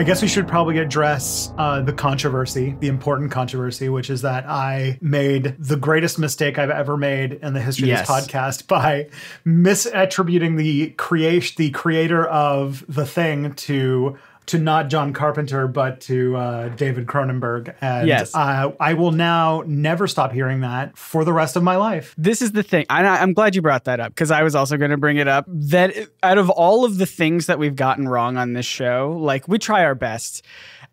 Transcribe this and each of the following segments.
I guess we should probably address uh, the controversy, the important controversy, which is that I made the greatest mistake I've ever made in the history Yes. of this podcast by misattributing the creation, the creator of the thing to to not John Carpenter, but to uh, David Cronenberg. And Yes. uh, I will now never stop hearing that for the rest of my life. This is the thing. And I, I'm glad you brought that up because I was also going to bring it up. That out of all of the things that we've gotten wrong on this show, like we try our best.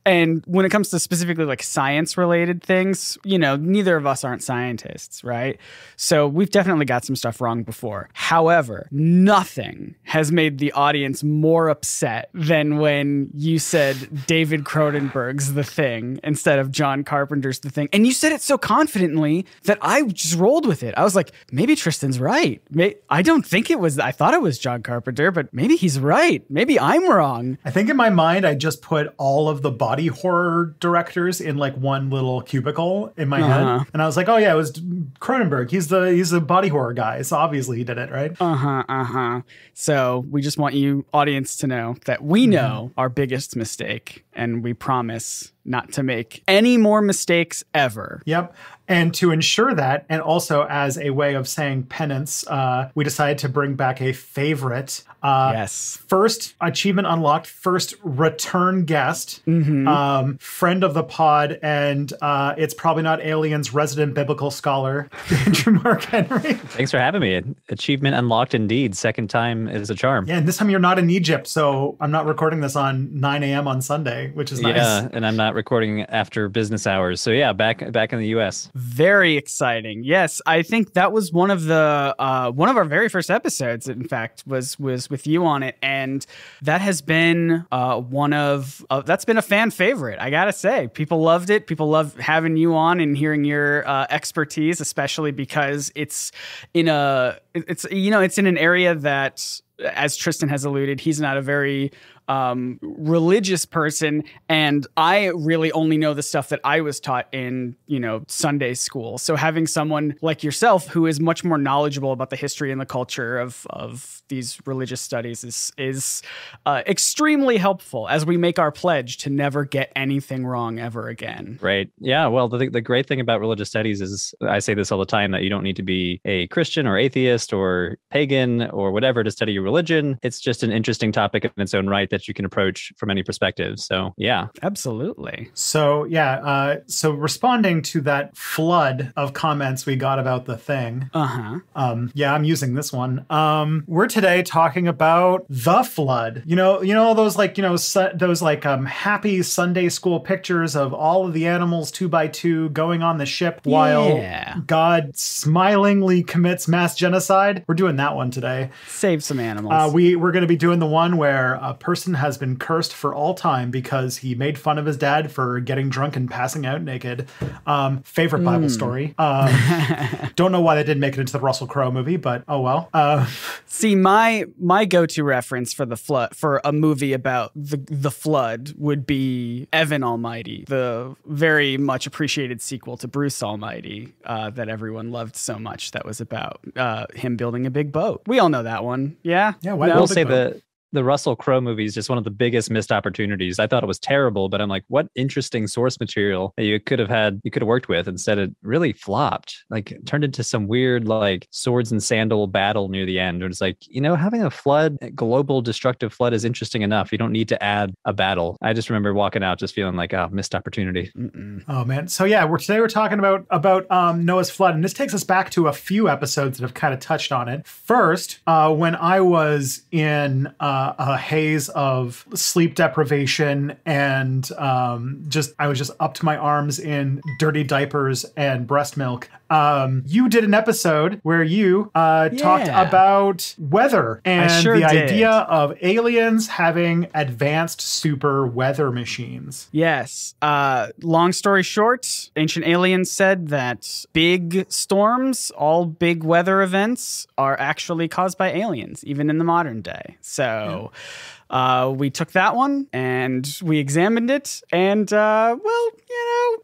And when it comes to specifically like science related things, you know, neither of us aren't scientists, right? So we've definitely got some stuff wrong before. However, nothing has made the audience more upset than when you said David Cronenberg's The Thing instead of John Carpenter's The Thing. And you said it so confidently that I just rolled with it. I was like, maybe Tristan's right. I don't think it was, I thought it was John Carpenter, but maybe he's right. Maybe I'm wrong. I think in my mind, I just put all of the body horror directors in like one little cubicle in my Uh-huh. head, and I was like, "Oh yeah, it was Cronenberg. He's the he's a body horror guy, so obviously he did it, right?" Uh huh. Uh huh. So we just want you, audience, to know that we know our biggest mistake, and we promise not to make any more mistakes ever. Yep. And to ensure that, and also as a way of saying penance, uh, we decided to bring back a favorite. Uh, Yes. First achievement unlocked, first return guest, Mm-hmm. um, friend of the pod, and uh, it's probably not aliens resident biblical scholar, Andrew Mark Henry. Thanks for having me. Achievement unlocked indeed. Second time is a charm. Yeah, and this time you're not in Egypt, so I'm not recording this on 9 a.m. on Sunday, which is nice. Yeah, and I'm not recording after business hours. So yeah, back back in the US. Very exciting. Yes, I think that was one of the uh, one of our very first episodes. In fact, was was with you on it, and that has been uh, one of uh, that's been a fan favorite. I gotta say, people loved it. People love having you on and hearing your uh, expertise, especially because it's in a it's you know it's in an area that as Tristan has alluded, he's not a very um, religious person, and I really only know the stuff that I was taught in, you know, Sunday school. So having someone like yourself who is much more knowledgeable about the history and the culture of of these religious studies is is uh, extremely helpful as we make our pledge to never get anything wrong ever again. Right. Yeah. Well, the, the great thing about religious studies is I say this all the time that you don't need to be a Christian or atheist or pagan or whatever to study your religion. It's just an interesting topic in its own right that you can approach from any perspective. So, yeah. Absolutely. So yeah, uh, so responding to that flood of comments we got about the thing, Uh huh. um, yeah, I'm using this one. Um, we're today talking about the flood. You know, you know all those like you know su- those like um, happy Sunday school pictures of all of the animals two by two going on the ship while Yeah. God smilingly commits mass genocide. We're doing that one today. Save some animals. Uh, we we're going to be doing the one where a person has been cursed for all time because he made fun of his dad for getting drunk and passing out naked. Um, favorite Bible story. Um, don't know why they didn't make it into the Russell Crowe movie, but oh well. Uh, See, my my go-to reference for the flood for a movie about the the flood would be Evan Almighty, the very much appreciated sequel to Bruce Almighty uh, that everyone loved so much. That was about uh, him building a big boat. We all know that one, yeah. Yeah. Why no, we'll say boat. the the Russell Crowe movie is just one of the biggest missed opportunities. I thought it was terrible, but I'm like, what interesting source material that you could have had, you could have worked with. Instead, it really flopped. Like, turned into some weird, like, swords and sandal battle near the end. And It's like, you know, having a flood, a global destructive flood is interesting enough. You don't need to add a battle. I just remember walking out just feeling like, oh, missed opportunity. Mm-mm. Oh man. So yeah, we're today we're talking about about um, Noah's flood, and this takes us back to a few episodes that have kind of touched on it. First, uh, when I was in uh, a haze of sleep deprivation and um, just I was just up to my arms in dirty diapers and breast milk. Um, you did an episode where you uh, talked about weather and sure the did. idea of aliens having advanced super weather machines. Yes. Uh, long story short, ancient aliens said that big storms, all big weather events, are actually caused by aliens, even in the modern day. So. Uh, we took that one and we examined it, and uh, well, you know,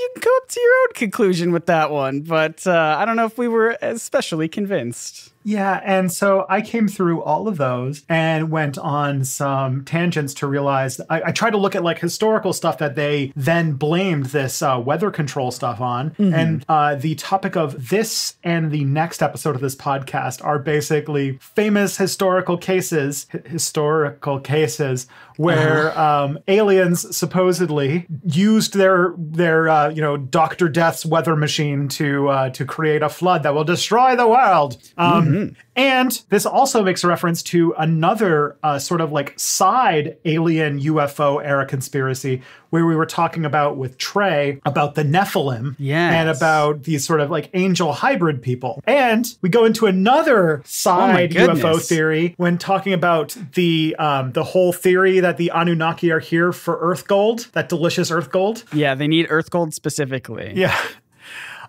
you can come up to your own conclusion with that one, but uh, I don't know if we were especially convinced. Yeah, and so I came through all of those and went on some tangents to realize I, I tried to look at like historical stuff that they then blamed this uh, weather control stuff on. And uh, the topic of this and the next episode of this podcast are basically famous historical cases, hi- historical cases where um, aliens supposedly used their their uh, you know Doctor Death's weather machine to uh, to create a flood that will destroy the world. Um, And this also makes a reference to another uh, sort of like side alien UFO era conspiracy where we were talking about with Trey about the Nephilim Yes. and about these sort of like angel hybrid people. And we go into another side UFO theory when talking about the um, the whole theory that the Anunnaki are here for Earth gold, that delicious Earth gold. Yeah, they need Earth Gold specifically. Yeah.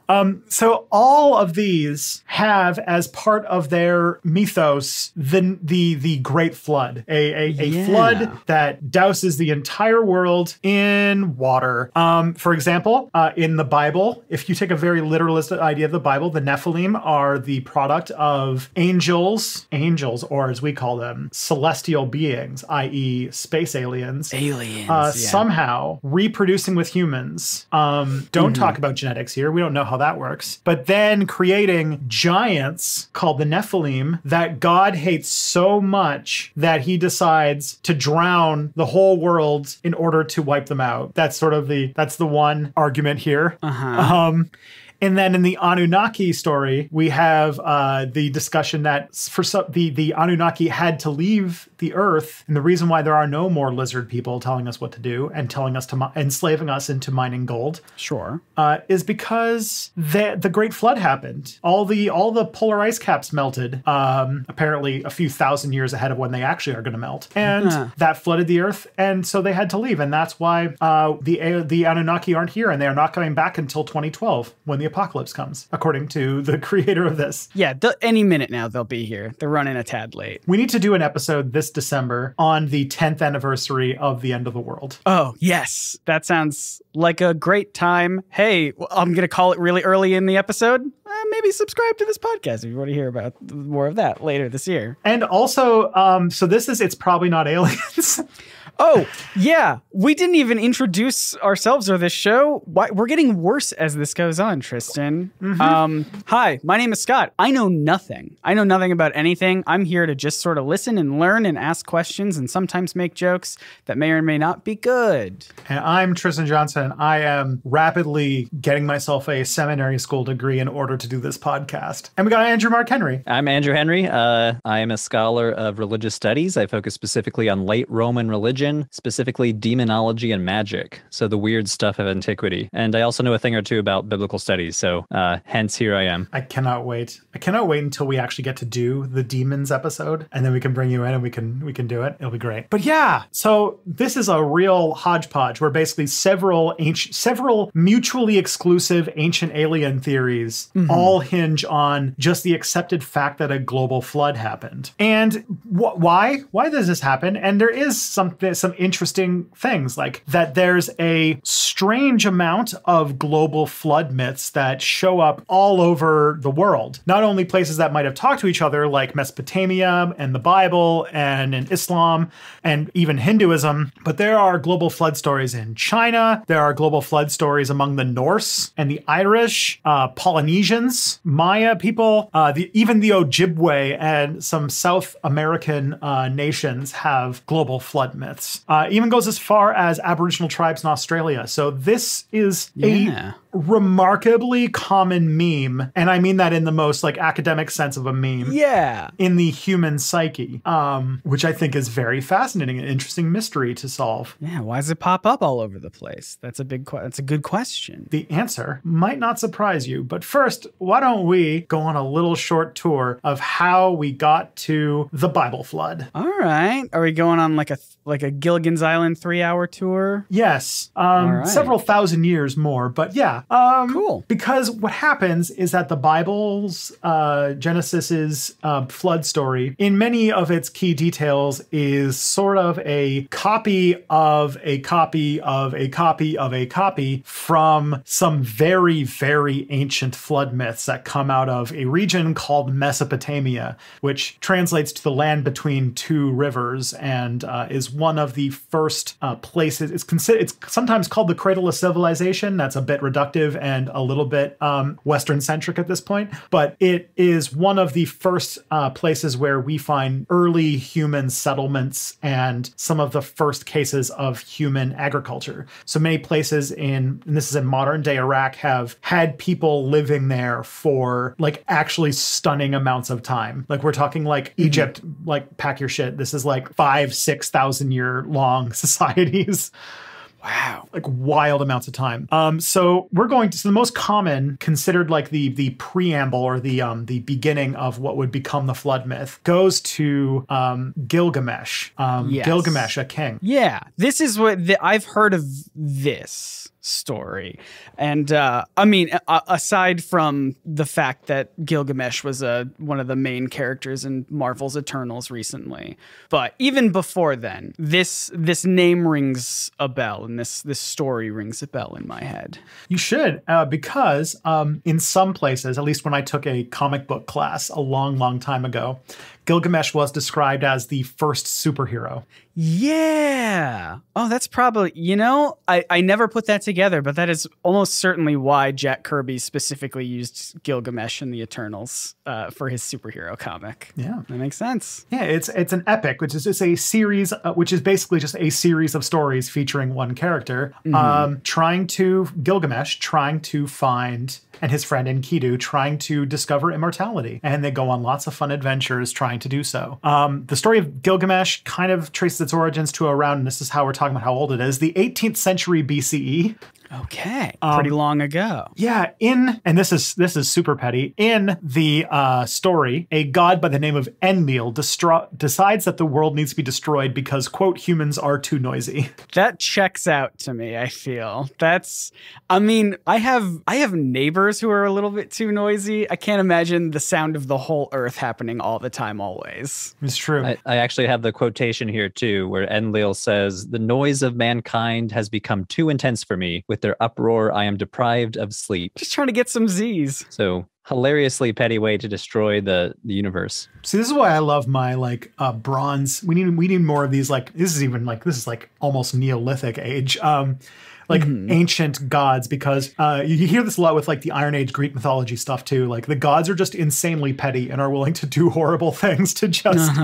Um, so all of these have as part of their mythos the the the Great Flood, a a, a Yeah. flood that douses the entire world in water. Um, for example, uh, in the Bible, if you take a very literalist idea of the Bible, the Nephilim are the product of angels, angels, or as we call them, celestial beings, i.e., space aliens Aliens. uh, yeah. somehow reproducing with humans. Um, don't talk about genetics here. We don't know how that works. But then creating giants called the Nephilim that God hates so much that he decides to drown the whole world in order to wipe them out. That's sort of the that's the one argument here. Uh-huh. Um, and then in the Anunnaki story, we have uh, the discussion that for some, the the Anunnaki had to leave the Earth, and the reason why there are no more lizard people telling us what to do and telling us to enslaving us into mining gold Sure. uh, is because the the Great Flood happened. All the all the polar ice caps melted. Um, apparently, a few thousand years ahead of when they actually are going to melt, and Huh. that flooded the Earth, and so they had to leave, and that's why uh, the the Anunnaki aren't here, and they are not coming back until 2012 when the apocalypse comes, according to the creator of this. Yeah, any minute now they'll be here. They're running a tad late. We need to do an episode this December on the 10th anniversary of the end of the world. Oh, yes. That sounds like a great time. Hey, I'm going to call it really early in the episode. Uh, maybe subscribe to this podcast if you want to hear about more of that later this year. And also, um, so this is it's probably not aliens. Oh, yeah. We didn't even introduce ourselves or this show. Why, we're getting worse as this goes on, Tristan. Um, hi, my name is Scott. I know nothing. I know nothing about anything. I'm here to just sort of listen and learn and ask questions and sometimes make jokes that may or may not be good. And I'm Tristan Johnson. I am rapidly getting myself a seminary school degree in order to do this podcast. And we got Andrew Mark Henry. I'm Andrew Henry. Uh, I am a scholar of religious studies. I focus specifically on late Roman religion, specifically demonology and magic, so the weird stuff of antiquity. And I also know a thing or two about biblical studies, so uh, hence here I am. I cannot wait. I cannot wait until we actually get to do the demons episode, and then we can bring you in and we can we can do it. It'll be great. But yeah, so this is a real hodgepodge where basically several ancient, several mutually exclusive ancient alien theories all hinge on just the accepted fact that a global flood happened. And wh- why? Why does this happen? And there is some some interesting things like that. There's a strange amount of global flood myths that show up all over the world. Not only places that might have talked to each other, like Mesopotamia and the Bible and in Islam and even Hinduism, but there are global flood stories in China. There are global flood stories among the Norse and the Irish, uh, Polynesians, Maya people, uh, the, even the Ojibwe and some South American uh, nations have global flood myths. Uh, even goes as far as Aboriginal tribes in Australia. So this is Yeah. a remarkably common meme, and I mean that in the most like academic sense of a meme Yeah. in the human psyche, um, which I think is very fascinating and interesting mystery to solve. Yeah, why does it pop up all over the place? That's a big that's a good question. The answer might not surprise you, but first, why don't we go on a little short tour of how we got to the Bible flood? All right. Are we going on like a like a Gilligan's Island three hour tour. Yes, um, right. several thousand years more, but yeah, um, Cool. Because what happens is that the Bible's uh, Genesis's uh, flood story, in many of its key details, is sort of a copy of a copy of a copy of a copy from some very very ancient flood myths that come out of a region called Mesopotamia, which translates to the land between two rivers and uh, is one of the first uh, places. It's considered. It's sometimes called the cradle of civilization. That's a bit reductive and a little bit um, Western centric at this point, but it is one of the first uh, places where we find early human settlements and some of the first cases of human agriculture. So many places in, and this is in modern day Iraq, have had people living there for like actually stunning amounts of time. Like we're talking like Egypt, like pack your shit. This is like five, six thousand year long societies Wow. like wild amounts of time. Um, so we're going to so the most common considered like the the preamble or the um the beginning of what would become the flood myth goes to um Gilgamesh. Um Yes. Gilgamesh, a king. Yeah, this is what the, I've heard of this story, and uh, I mean, aside from the fact that Gilgamesh was a one of the main characters in Marvel's Eternals recently, but even before then, this this name rings a bell, and this this story rings a bell in my head. You should, uh, because um, in some places, at least when I took a comic book class a long, long time ago, Gilgamesh was described as the first superhero. Yeah. Oh, that's probably, you know, I, I never put that together, but that is almost certainly why Jack Kirby specifically used Gilgamesh in the Eternals uh, for his superhero comic. Yeah. That makes sense. Yeah, it's it's an epic, which is just a series, uh, which is basically just a series of stories featuring one character, um, trying to Gilgamesh trying to find and his friend Enkidu trying to discover immortality, and they go on lots of fun adventures trying to do so. Um, the story of Gilgamesh kind of traces its origins to around, and this is how we're talking about how old it is, the 18th century BCE. Okay. Pretty long ago. Yeah, in and this is this is super petty. In the uh, story, a god by the name of Enlil destro- decides that the world needs to be destroyed because quote humans are too noisy. That checks out to me, I feel. That's I mean, I have I have neighbors who are a little bit too noisy. I can't imagine the sound of the whole earth happening all the time always. It's true. I, I actually have the quotation here too, where Enlil says, "The noise of mankind has become too intense for me. With their uproar, I am deprived of sleep." Just trying to get some Z's. So hilariously petty way to destroy the the universe. See, this is why I love my like uh, bronze. We need we need more of these. Like this is even like this is like almost Neolithic age. Um, like ancient gods because uh, you you hear this a lot with like the Iron Age Greek mythology stuff too. Like the gods are just insanely petty and are willing to do horrible things to just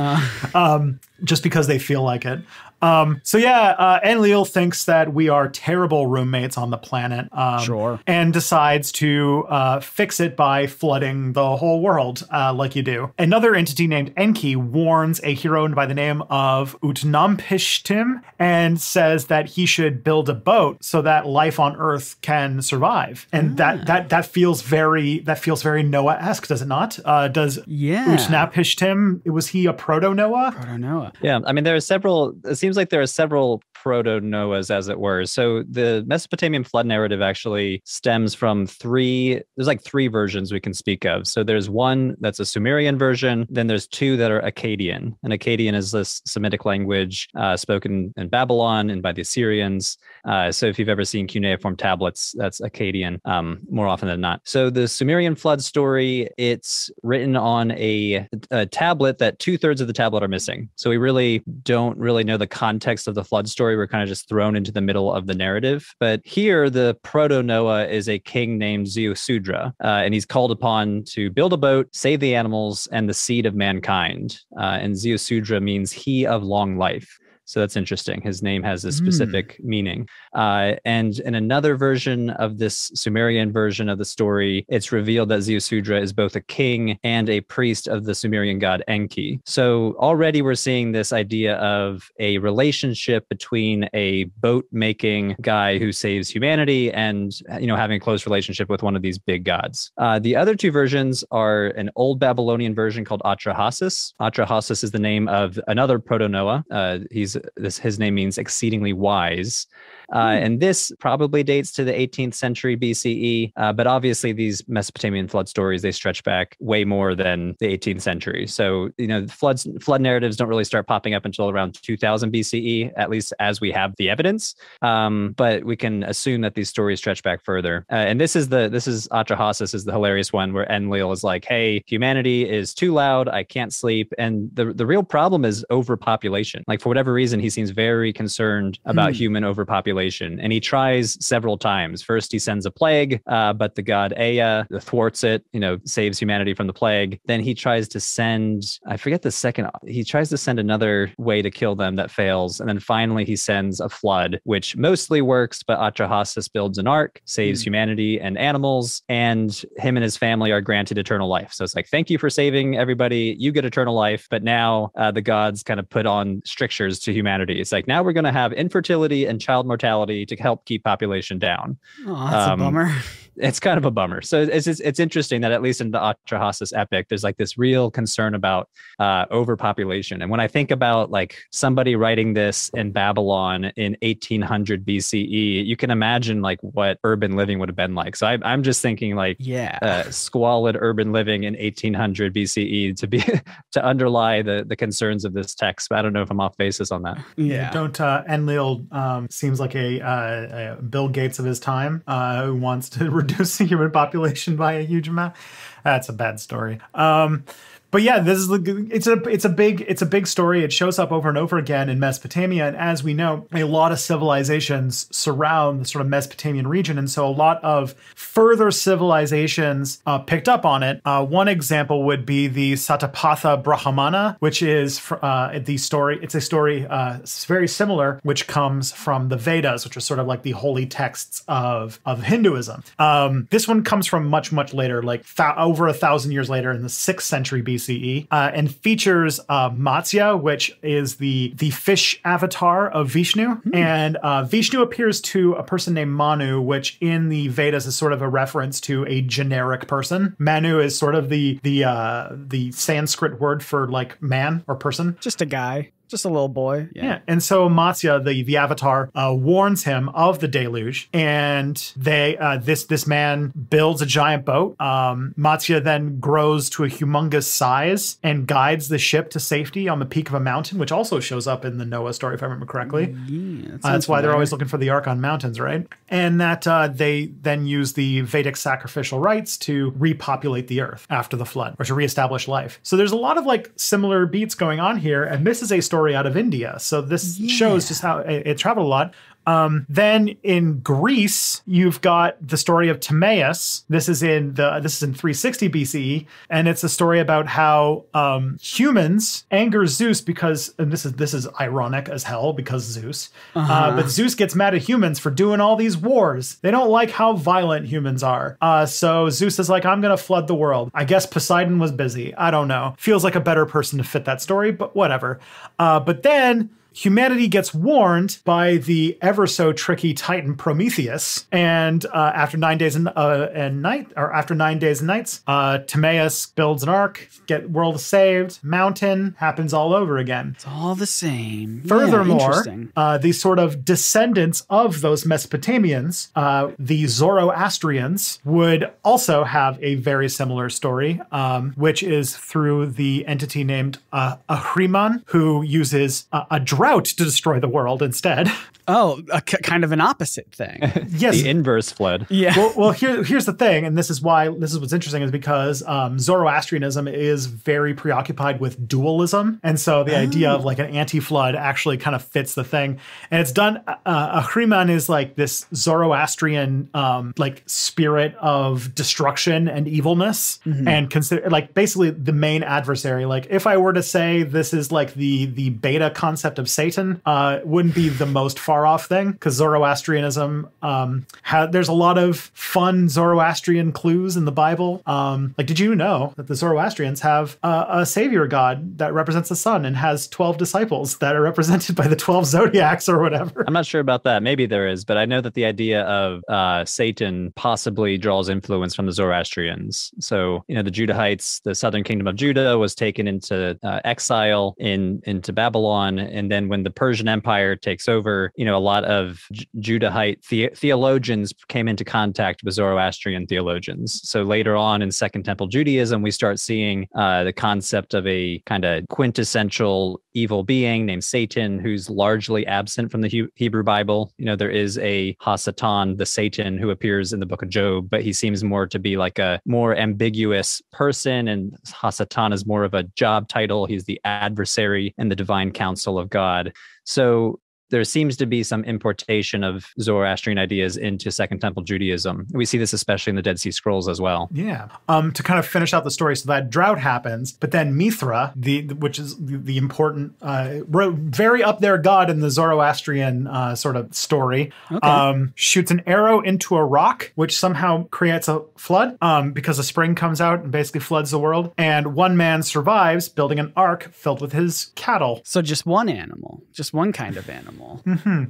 um, just because they feel like it. Um, so yeah, uh, Enlil thinks that we are terrible roommates on the planet. Um, Sure. And decides to uh, fix it by flooding the whole world, uh, like you do. Another entity named Enki warns a hero by the name of Utnapishtim and says that he should build a boat so that life on Earth can survive. And that that that feels very that feels very Noah-esque, does it not? Uh, does Yeah. Utnapishtim was he a proto Noah? I don't know. Yeah, I mean there are several. It seems like there are several proto Noahs, as it were. So the Mesopotamian flood narrative actually stems from three. There's like three versions we can speak of. So there's one that's a Sumerian version. Then there's two that are Akkadian, and Akkadian is this Semitic language uh, spoken in Babylon and by the Assyrians. Uh, so if you've ever seen cuneiform tablets, that's Akkadian um, more often than not. So the Sumerian flood story, it's written on a, a tablet that two thirds of the tablet are missing. So we really don't really know the context of the flood story. We're kind of just thrown into the middle of the narrative. But here, the proto Noah is a king named Ziusudra, uh, and he's called upon to build a boat, save the animals, and the seed of mankind. Uh, and Ziusudra means he of long life. So that's interesting. His name has a specific meaning. Uh, and in another version of this Sumerian version of the story, it's revealed that Ziusudra is both a king and a priest of the Sumerian god Enki. So already we're seeing this idea of a relationship between a boat making guy who saves humanity and you know having a close relationship with one of these big gods. Uh, the other two versions are an old Babylonian version called Atrahasis. Atrahasis is the name of another proto Noah. Uh, he's he's this his name means exceedingly wise. Uh, and this probably dates to the 18th century BCE, uh, but obviously these Mesopotamian flood stories they stretch back way more than the 18th century. So you know, floods flood narratives don't really start popping up until around 2000 BCE, at least as we have the evidence. Um, but we can assume that these stories stretch back further. Uh, and this is the this is Atrahasis is the hilarious one where Enlil is like, "Hey, humanity is too loud. I can't sleep." And the the real problem is overpopulation. Like for whatever reason, he seems very concerned about mm. human overpopulation and he tries several times. First, he sends a plague, uh, but the god Ea thwarts it, you know, saves humanity from the plague. Then he tries to send, I forget the second, he tries to send another way to kill them that fails. And then finally, he sends a flood, which mostly works, but Atrahasis builds an ark, saves mm. humanity and animals, and him and his family are granted eternal life. So it's like, thank you for saving everybody. You get eternal life. But now uh, the gods kind of put on strictures to humanity. It's like, now we're going to have infertility and child mortality mortality to help keep population down. Oh, that's um, a bummer. It's kind of a bummer. So it's, it's, it's interesting that at least in the Atrahasis epic, there's like this real concern about uh, overpopulation. And when I think about like somebody writing this in Babylon in 1800 BCE, you can imagine like what urban living would have been like. So I, I'm just thinking like yeah, uh, squalid urban living in 1800 BCE to be to underlie the the concerns of this text. But I don't know if I'm off basis on that. Yeah, don't uh, Enlil um, seems like a, uh, a Bill Gates of his time uh, who wants to reduce the human population by a huge amount. That's a bad story. Um, but yeah, this is it's a it's a big it's a big story. It shows up over and over again in Mesopotamia, and as we know, a lot of civilizations surround the sort of Mesopotamian region, and so a lot of further civilizations uh, picked up on it. Uh, one example would be the Satapatha Brahmana, which is uh, the story. It's a story uh, very similar, which comes from the Vedas, which are sort of like the holy texts of of Hinduism. Um, this one comes from much much later, like over a thousand years later, in the sixth century BC. BCE, uh, and features uh, Matsya, which is the the fish avatar of Vishnu. Hmm. And uh, Vishnu appears to a person named Manu, which in the Vedas is sort of a reference to a generic person. Manu is sort of the the uh, the Sanskrit word for like man or person. Just a guy just a little boy. Yeah. yeah. And so Matsya, the the avatar, uh, warns him of the deluge, and they uh, this this man builds a giant boat. Um, Matsya then grows to a humongous size and guides the ship to safety on the peak of a mountain, which also shows up in the Noah story, if I remember correctly. Yeah, that uh, that's why they're always looking for the ark on mountains, right? And that uh, they then use the Vedic sacrificial rites to repopulate the earth after the flood or to reestablish life. So there's a lot of like similar beats going on here, and this is a story story out of India. So this yeah. shows just how it, it traveled a lot. Um, then in Greece, you've got the story of Timaeus. This is in the this is in 360 BCE, and it's a story about how um, humans anger Zeus because, and this is this is ironic as hell because Zeus, uh-huh. uh, but Zeus gets mad at humans for doing all these wars. They don't like how violent humans are. Uh, so Zeus is like, I'm gonna flood the world. I guess Poseidon was busy. I don't know. Feels like a better person to fit that story, but whatever. Uh, but then humanity gets warned by the ever so tricky Titan Prometheus, and uh, after nine days and, uh, and night, or after nine days and nights, uh, Timaeus builds an ark, get world saved, mountain happens all over again. It's all the same. Furthermore, yeah, uh, these sort of descendants of those Mesopotamians, uh, the Zoroastrians, would also have a very similar story, um, which is through the entity named uh, Ahriman, who uses a drought to destroy the world instead. Oh, a, kind of an opposite thing. yes, the inverse flood. Yeah. Well, well, here, here's the thing, and this is why this is what's interesting is because um, Zoroastrianism is very preoccupied with dualism, and so the oh. idea of like an anti-flood actually kind of fits the thing. And it's done. Uh, Ahriman is like this Zoroastrian um, like spirit of destruction and evilness, mm-hmm. and consider like basically the main adversary. Like if I were to say this is like the the beta concept of Satan, uh, wouldn't be the most far off thing because Zoroastrianism, um, ha- there's a lot of fun Zoroastrian clues in the Bible. Um, like, did you know that the Zoroastrians have a, a savior god that represents the sun and has 12 disciples that are represented by the 12 zodiacs or whatever? I'm not sure about that. Maybe there is, but I know that the idea of uh, Satan possibly draws influence from the Zoroastrians. So, you know, the Judahites, the southern kingdom of Judah was taken into uh, exile in into Babylon, and then then when the Persian Empire takes over, you know, a lot of J- Judahite the- theologians came into contact with Zoroastrian theologians. So later on in Second Temple Judaism, we start seeing uh, the concept of a kind of quintessential evil being named Satan, who's largely absent from the he- Hebrew Bible. You know, there is a Hasatan, the Satan, who appears in the book of Job, but he seems more to be like a more ambiguous person. And Hasatan is more of a job title. He's the adversary in the divine council of God. So there seems to be some importation of Zoroastrian ideas into Second Temple Judaism. We see this especially in the Dead Sea Scrolls as well. Yeah. Um, to kind of finish out the story, so that drought happens, but then Mithra, the which is the, the important, uh, very up there god in the Zoroastrian uh, sort of story, Okay. um, shoots an arrow into a rock, which somehow creates a flood um, because a spring comes out and basically floods the world. And one man survives, building an ark filled with his cattle. so just one animal, just one kind of animal anymore. Mm-hmm.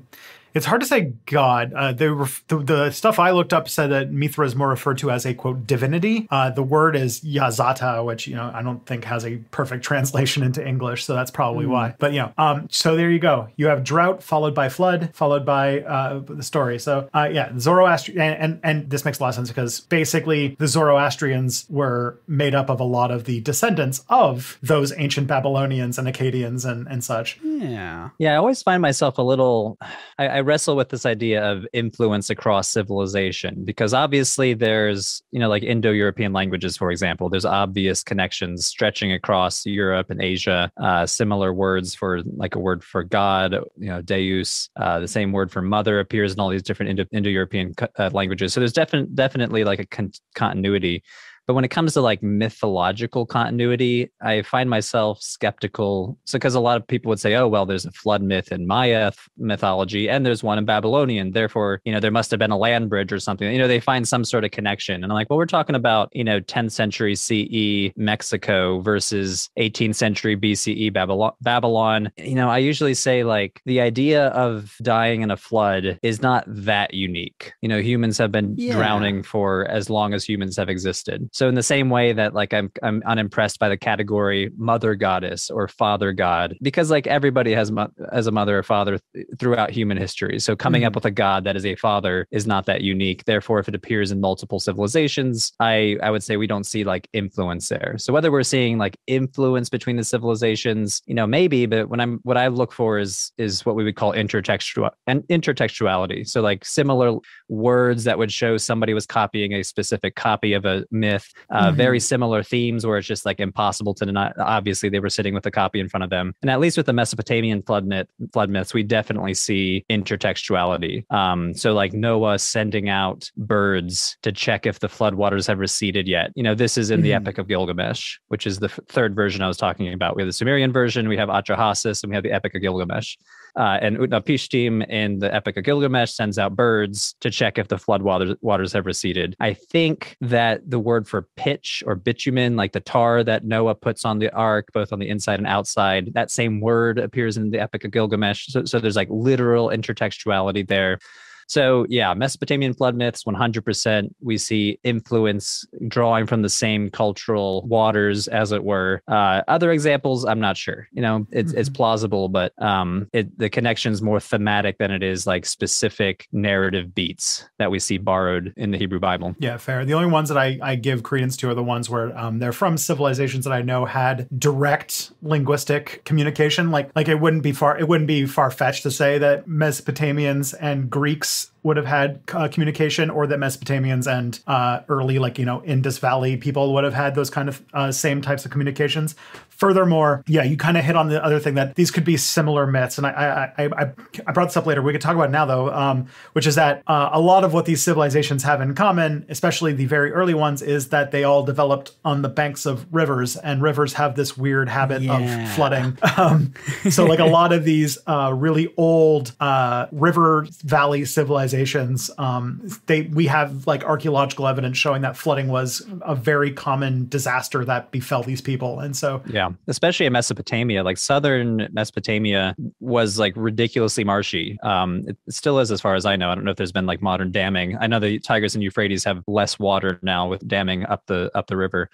It's hard to say God. Uh, ref- the, the stuff I looked up said that Mithra is more referred to as a quote divinity. Uh, the word is Yazata, which you know I don't think has a perfect translation into English, so that's probably why. But you know, um, so there you go. You have drought followed by flood, followed by uh, the story. So uh, yeah, Zoroastrian, and, and and this makes a lot of sense because basically the Zoroastrians were made up of a lot of the descendants of those ancient Babylonians and Akkadians and and such. Yeah. Yeah, I always find myself a little. I, I wrestle with this idea of influence across civilization because obviously there's, you know, like Indo European languages, for example, there's obvious connections stretching across Europe and Asia. Uh, similar words for like a word for God, you know, Deus, uh, the same word for mother appears in all these different Indo European uh, languages. So there's definitely definitely like a con- continuity. But when it comes to like mythological continuity, I find myself skeptical. So, because a lot of people would say, oh, well, there's a flood myth in Maya th- mythology and there's one in Babylonian. Therefore, you know, there must have been a land bridge or something. You know, they find some sort of connection. And I'm like, well, we're talking about, you know, 10th century CE Mexico versus 18th century BCE Babylon. Babylon. You know, I usually say like the idea of dying in a flood is not that unique. You know, humans have been Yeah. drowning for as long as humans have existed. So in the same way that like I'm I'm unimpressed by the category mother goddess or father god because like everybody has mo- as a mother or father th- throughout human history. So coming up mm-hmm. with a god that is a father is not that unique. Therefore if it appears in multiple civilizations, I I would say we don't see like influence there. So whether we're seeing like influence between the civilizations, you know, maybe, but when I'm what I look for is is what we would call intertextual and intertextuality. So like similar words that would show somebody was copying a specific copy of a myth. Uh, Very similar themes where it's just like impossible to deny. Obviously, they were sitting with a copy in front of them. And at least with the Mesopotamian flood myth, flood myths, we definitely see intertextuality. Um, so like Noah sending out birds to check if the floodwaters have receded yet. You know, this is in the Mhm. Epic of Gilgamesh, which is the f- third version I was talking about. We have the Sumerian version, we have Atrahasis, and we have the Epic of Gilgamesh. Uh, and Utnapishtim in the Epic of Gilgamesh sends out birds to check if the flood waters, waters have receded. I think that the word for pitch or bitumen, like the tar that Noah puts on the ark, both on the inside and outside, that same word appears in the Epic of Gilgamesh. So, so there's like literal intertextuality there. So yeah, Mesopotamian flood myths, 100%. We see influence drawing from the same cultural waters, as it were. Uh, other examples, I'm not sure. You know, it's it's plausible, but um, it the connection's more thematic than it is like specific narrative beats that we see borrowed in the Hebrew Bible. Yeah, fair. The only ones that I, I give credence to are the ones where um, they're from civilizations that I know had direct linguistic communication. Like like it wouldn't be far it wouldn't be far fetched to say that Mesopotamians and Greeks it's would have had uh, communication, or that Mesopotamians and uh, early like you know Indus Valley people would have had those kind of uh, same types of communications. Furthermore, yeah, you kind of hit on the other thing that these could be similar myths, and I I, I, I brought this up later. We could talk about it now though, um, which is that uh, a lot of what these civilizations have in common, especially the very early ones, is that they all developed on the banks of rivers, and rivers have this weird habit Yeah. of flooding. Um, so, like a lot of these uh, really old uh, river valley civilizations civilizations, um, they we have like archaeological evidence showing that flooding was a very common disaster that befell these people, and so Yeah, especially in Mesopotamia, like southern Mesopotamia was like ridiculously marshy. Um, it still is, as far as I know. I don't know if there's been like modern damming. I know the Tigris and Euphrates have less water now with damming up the up the river,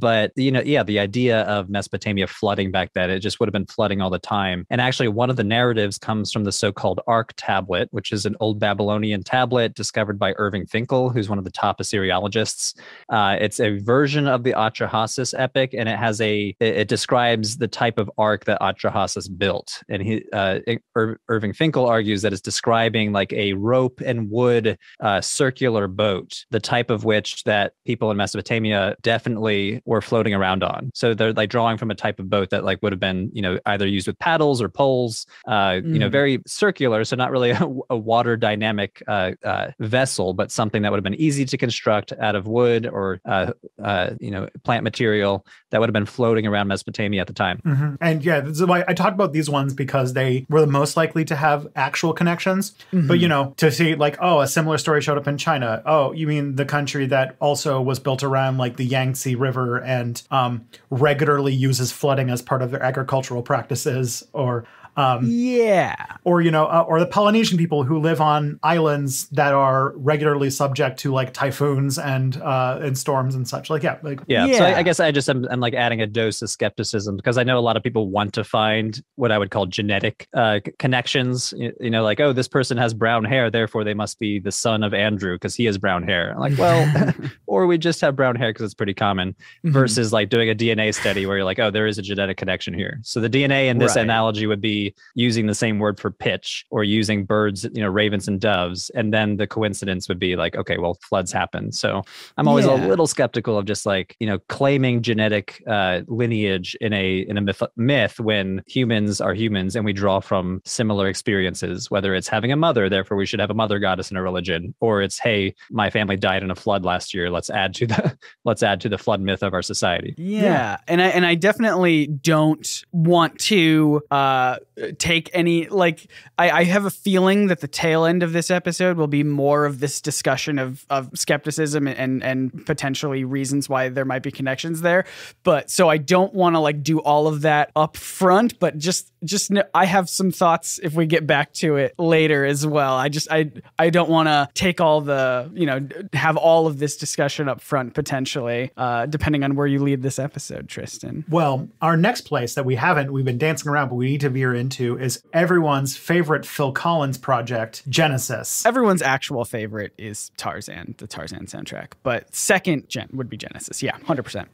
but you know, yeah, the idea of Mesopotamia flooding back then, it just would have been flooding all the time. And actually, one of the narratives comes from the so-called Ark tablet, which is an old Babylonian tablet discovered by Irving Finkel, who's one of the top Assyriologists. Uh, it's a version of the Atrahasis epic, and it has a it, it describes the type of ark that Atrahasis built. And he uh, Ir- Irving Finkel argues that it's describing like a rope and wood uh, circular boat, the type of which that people in Mesopotamia definitely were floating around on. So they're like drawing from a type of boat that like would have been you know either used with paddles or poles, uh, you know, Mm. very circular. So not really a, a water dynamic uh, uh, vessel, but something that would have been easy to construct out of wood or uh, uh, you know plant material that would have been floating around Mesopotamia at the time. Mhm. And yeah, this is why I talked about these ones because they were the most likely to have actual connections. But you know, to see like, oh, a similar story showed up in China. Oh, you mean the country that also was built around like the Yangtze River and um, regularly uses flooding as part of their agricultural practices, or um, Yeah. or you know, uh, or the Polynesian people who live on islands that are regularly subject to like typhoons and uh, and storms and such. Like, yeah, like Yeah. So I, I guess I just am I'm like adding a dose of skepticism because I know a lot of people want to find what I would call genetic uh, connections. You, you know, like oh, this person has brown hair, therefore they must be the son of Andrew because he has brown hair. I'm like, well, or we just have brown hair because it's pretty common. Mhm. Versus like doing a DNA study where you're like, oh, there is a genetic connection here. So the DNA in this Right. analogy would be using the same word for pitch or using birds, you know, ravens and doves, and then the coincidence would be like, okay, well, floods happen. So I'm always Yeah. a little skeptical of just like you know claiming genetic uh, lineage in a in a myth, myth when humans are humans and we draw from similar experiences. Whether it's having a mother, therefore we should have a mother goddess in a religion, or it's hey, my family died in a flood last year. Let's add to the let's add to the flood myth of our society. Yeah. and I and I definitely don't want to uh, take any like I, I have a feeling that the tail end of this episode will be more of this discussion of of skepticism and and potentially reasons why there might be connections there. But so I don't want to like do all of that up front, but just just kn- I have some thoughts if we get back to it later as well. I just I I don't want to take all the you know have all of this discussion up front potentially, uh, depending on where you lead this episode, Tristan. Well, our next place that we haven't, we've been dancing around, but we need to veer into is everyone's favorite Phil Collins project, Genesis. Everyone's actual favorite is Tarzan, the Tarzan soundtrack, but second gen would be Genesis. Yeah, hundred percent.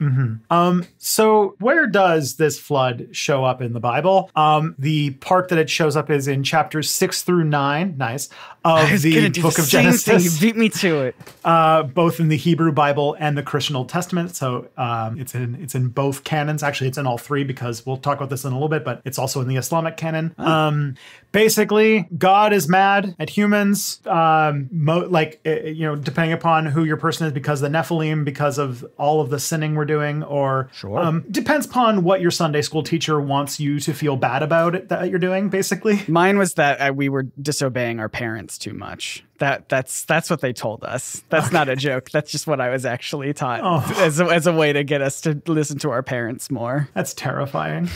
Um, so where does this flood show up in the Bible? Um, the part that it shows up is in chapters six through nine, nice, of the book of Genesis. You beat me to it. uh, both in the Hebrew Bible and the Christian Old Testament. So um, it's in it's in both canons. Actually, it's in all three because we'll talk about this in a little bit. But it's also in the Islamic canon. Um, basically, God is mad at humans. Um, like uh, you know, depending upon who your person is, because the Nephilim, because of all of the sinning we're doing, or Sure. um, depends upon what your Sunday school teacher wants you to feel bad about it that you're doing. Basically, Mine was that uh, we were disobeying our parents too much. That that's that's what they told us. That's not a joke. That's just what I was actually taught Oh. as a, as a way to get us to listen to our parents more. That's terrifying.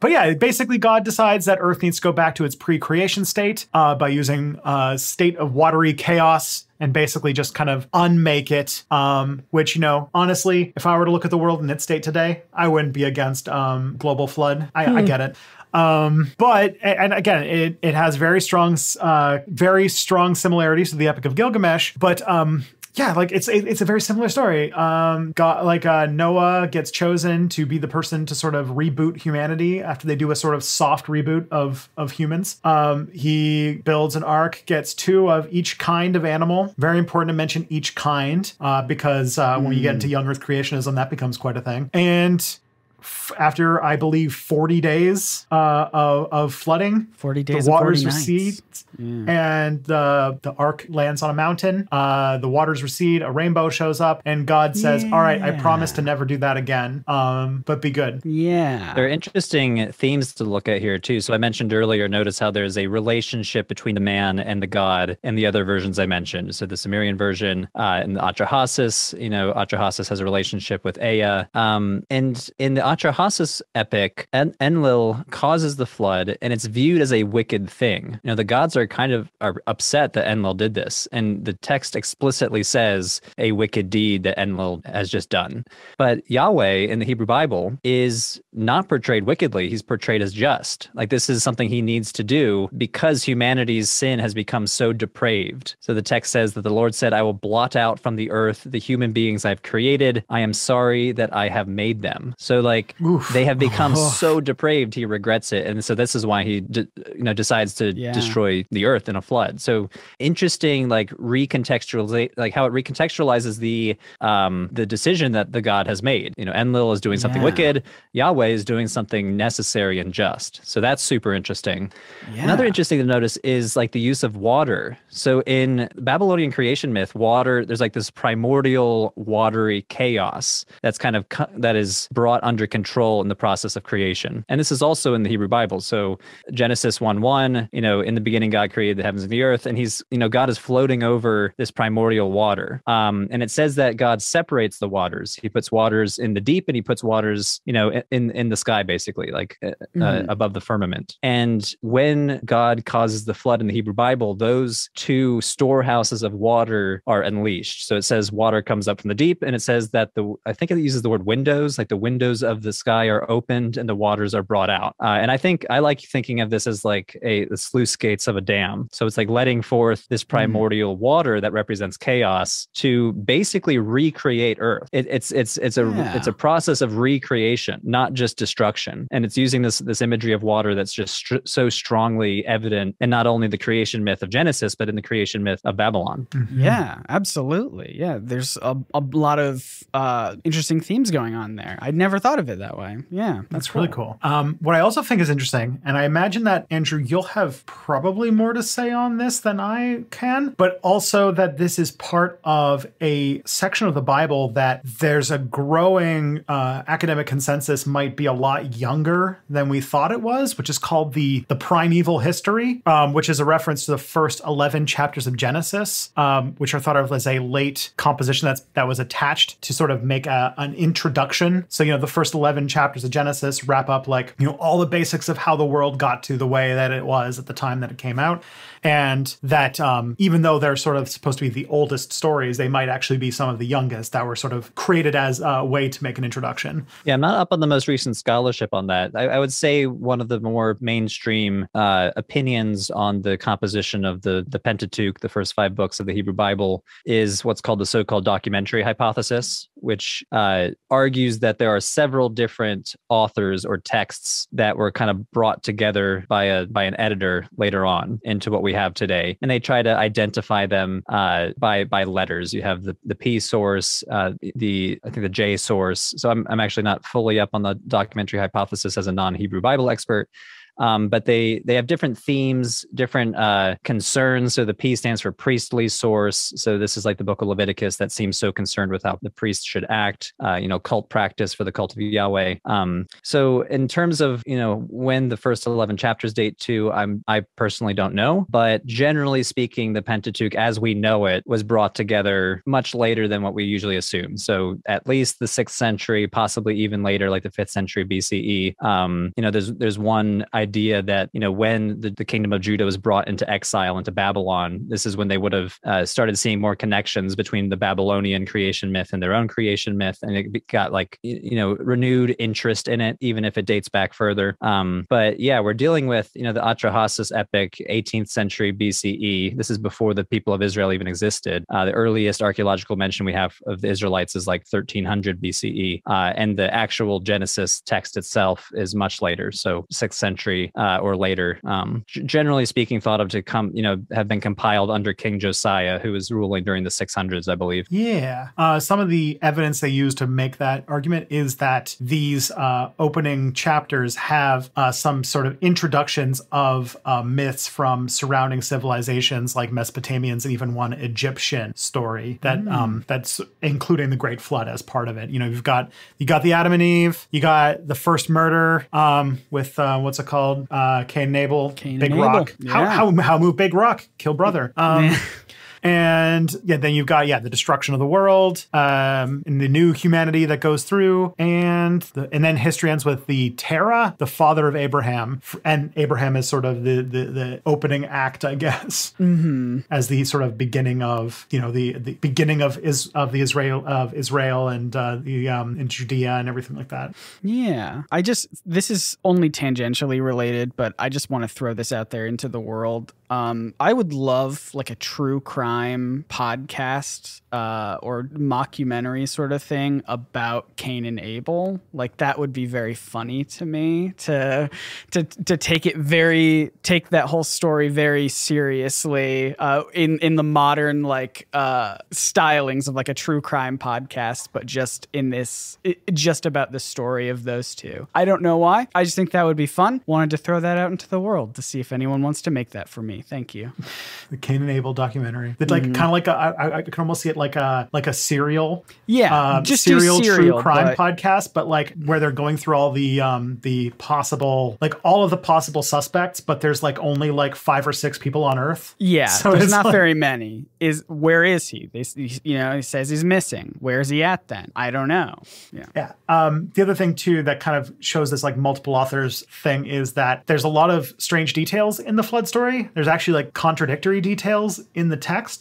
But yeah, basically, God decides that Earth needs to go back to its pre creation state uh, by using a state of watery chaos and basically just kind of unmake it. Um, which, you know, honestly, if I were to look at the world in its state today, I wouldn't be against um, global flood. I, I get it. Um, but and again, it, it has very strong, uh, very strong similarities to the Epic of Gilgamesh. But um, yeah, like it's it- it's a very similar story. Um, got like uh, Noah gets chosen to be the person to sort of reboot humanity after they do a sort of soft reboot of of humans. Um, he builds an ark, gets two of each kind of animal. Very important to mention each kind uh, because uh, when you get into young Earth creationism, that becomes quite a thing. And f- after I believe 40 days uh, of, of flooding, 40 days the and 40 waters nights. recede and the the ark lands on a mountain. Uh, the waters recede, a rainbow shows up, and God says, "All right, I promise to never do that again. Um, but be good." Yeah. There are interesting themes to look at here too. So I mentioned earlier, notice how there's a relationship between the man and the god in the other versions I mentioned. So the Sumerian version uh, in the Atrahasis, you know, Atrahasis has a relationship with Ea. Um, and in the Atrahasis epic, en- Enlil causes the flood and it's viewed as a wicked thing. You know, the gods are kind of are upset that Enlil did this. And the text explicitly says a wicked deed that Enlil has just done. But Yahweh in the Hebrew Bible is not portrayed wickedly. He's portrayed as just. Like this is something he needs to do because humanity's sin has become so depraved. So the text says that the Lord said, I will blot out from the earth the human beings I've created. I am sorry that I have made them. So like Oof. they have become Oof. so depraved, he regrets it. And so this is why he d- you know decides to Yeah. destroy the earth in a flood. So interesting like recontextualize like how it recontextualizes the um the decision that the god has made. You know, Enlil is doing something Yeah. wicked, Yahweh is doing something necessary and just. So that's super interesting. Another interesting to notice is like the use of water. So in Babylonian creation myth, water there's like this primordial watery chaos that's kind of co- that is brought under control in the process of creation. And this is also in the Hebrew Bible. So Genesis 1 1, you know, in the beginning, God created the heavens and the earth, and he's, you know, God is floating over this primordial water. Um, and it says that God separates the waters. He puts waters in the deep and he puts waters, you know, in in the sky, basically, like uh, uh, Mhm. above the firmament. And when God causes the flood in the Hebrew Bible, those two storehouses of water are unleashed. So it says water comes up from the deep, and it says that the I think it uses the word windows, like the windows of the sky are opened and the waters are brought out. Uh, and I think I like thinking of this as like a the sluice gates of a dam. So it's like letting forth this primordial water that represents chaos to basically recreate Earth. It, it's it's it's a Yeah. it's a process of recreation, not just destruction. And it's using this this imagery of water that's just str- so strongly evident in not only the creation myth of Genesis, but in the creation myth of Babylon. Yeah, absolutely. Yeah, there's a, a lot of uh, interesting themes going on there. I'd never thought of it that way. Yeah, That's really cool. Um, what I also think is interesting, and I imagine that Andrew, you'll have probably more to say on this than I can, but also that this is part of a section of the Bible that there's a growing uh, academic consensus might be a lot younger than we thought it was, which is called the the primeval history, um, which is a reference to the first eleven chapters of Genesis, um, which are thought of as a late composition that's that was attached to sort of make a, an introduction. So you know, the first eleven chapters of Genesis wrap up like you know all the basics of how the world got to the way that it was at the time that it came out, and that um, even though they're sort of supposed to be the oldest stories, they might actually be some of the youngest that were sort of created as a way to make an introduction. Yeah, I'm not up on the most recent scholarship on that. I, I would say one of the more mainstream uh, opinions on the composition of the the Pentateuch, the first five books of the Hebrew Bible, is what's called the so-called documentary hypothesis, which uh, argues that there are several different authors or texts that were kind of brought together by a by an editor later on into what we have today, and they try to identify them uh, by by letters. You have the the P source, uh, the I think the J source. So I'm I'm actually not fully up on the documentary hypothesis as a non-Hebrew Bible expert. Um, but they they have different themes, different uh, concerns. So the P stands for priestly source. So this is like the Book of Leviticus that seems so concerned with how the priest should act. Uh, you know, cult practice for the cult of Yahweh. Um, so in terms of you know when the first eleven chapters date to, I'm I personally don't know, but generally speaking, the Pentateuch as we know it was brought together much later than what we usually assume. So at least the sixth century, possibly even later, like the fifth century BCE. Um, you know, there's there's one idea that you know when the, the kingdom of Judah was brought into exile into Babylon, this is when they would have uh, started seeing more connections between the Babylonian creation myth and their own creation myth, and it got like you know renewed interest in it, even if it dates back further. Um, but yeah, we're dealing with you know the Atrahasis epic, 18th century BCE. This is before the people of Israel even existed. Uh, the earliest archaeological mention we have of the Israelites is like 1300 BCE, uh, and the actual Genesis text itself is much later, so sixth century century uh, or later. Um, generally speaking, thought of to come, you know, have been compiled under King Josiah, who was ruling during the 600s, I believe. Yeah. Uh, some of the evidence they use to make that argument is that these uh, opening chapters have uh, some sort of introductions of uh, myths from surrounding civilizations like Mesopotamians and even one Egyptian story that um, that's including the Great Flood as part of it. You know, you've got you got the Adam and Eve, you got the first murder um, with uh, what's it called, uh, Cain and Abel, Cain Big and Abel. Rock. How, how how move Big Rock, kill brother. Um, and yeah, then you've got yeah the destruction of the world, um, and the new humanity that goes through, and the, and then history ends with the Terah, the father of Abraham, and Abraham is sort of the the, the opening act, I guess, mm-hmm. as the sort of beginning of you know the the beginning of is of the Israel of Israel and uh, the um, in Judea and everything like that. Yeah. I just, this is only tangentially related, but I just want to throw this out there into the world. Um, I would love like a true crime podcast uh, or mockumentary sort of thing about Cain and Abel. Like that would be very funny to me to to to take it very take that whole story very seriously uh, in in the modern like uh, stylings of like a true crime podcast, but just in this it, just about the story of those two. I don't know why. I just think that would be fun. Wanted to throw that out into the world to see if anyone wants to make that for me. Thank you. The Cain and Abel documentary. It's like Mm-hmm. kind of like a I, I- can almost see it like a like a serial Yeah, um, just serial, serial, true crime but- podcast, but like where they're going through all the um the possible like all of the possible suspects, but there's like only like five or six people on Earth. Yeah, So there's not like- very many. Is where is he? They, you know, he says he's missing. Where is he at then? I don't know. Yeah. Yeah. Um, the other thing too that kind of shows this like multiple authors thing is that there's a lot of strange details in the flood story. There's actually like contradictory details in the text.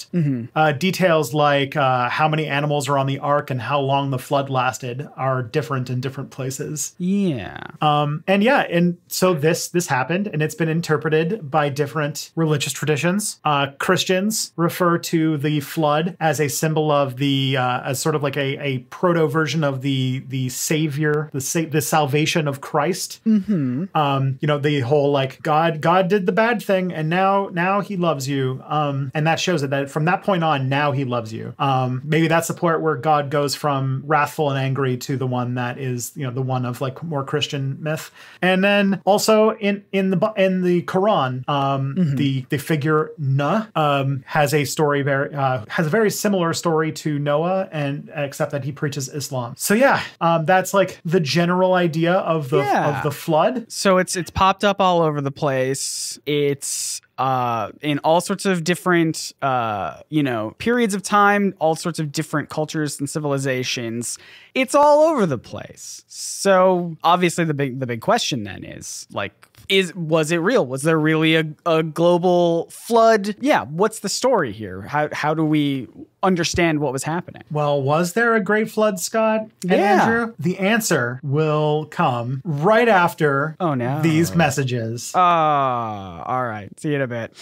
Uh, details like uh, how many animals are on the ark and how long the flood lasted are different in different places. Yeah. Um, and yeah, and so this this happened, and it's been interpreted by different religious traditions. Uh, Christians refer to the flood as a symbol of the uh, as sort of like a, a proto version of the the savior, the sa- the salvation of Christ. Mm-hmm. Um, you know, the whole like God God did the bad thing, and now now He loves you. Um, and that shows it that from that point on, now He loves you. Um, maybe that's the part where God goes from wrathful and angry to the one that is you know the one of like more Christian myth. And then also in in the in the Quran, um, the the figure Nuh um, has a story very uh, has a very similar story to Noah, and except that he preaches Islam. So yeah, um, that's like the general idea of the Yeah. of the flood. So it's it's popped up all over the place. It's uh in all sorts of different uh you know periods of time all sorts of different cultures and civilizations. It's all over the place. So obviously the big the big question then is like is was it real was there really a, a global flood yeah what's the story here how how do we understand what was happening Well, was there a great flood, Scott and Yeah. Andrew? The answer will come right after Oh, no. these messages. ah all right see you in a bit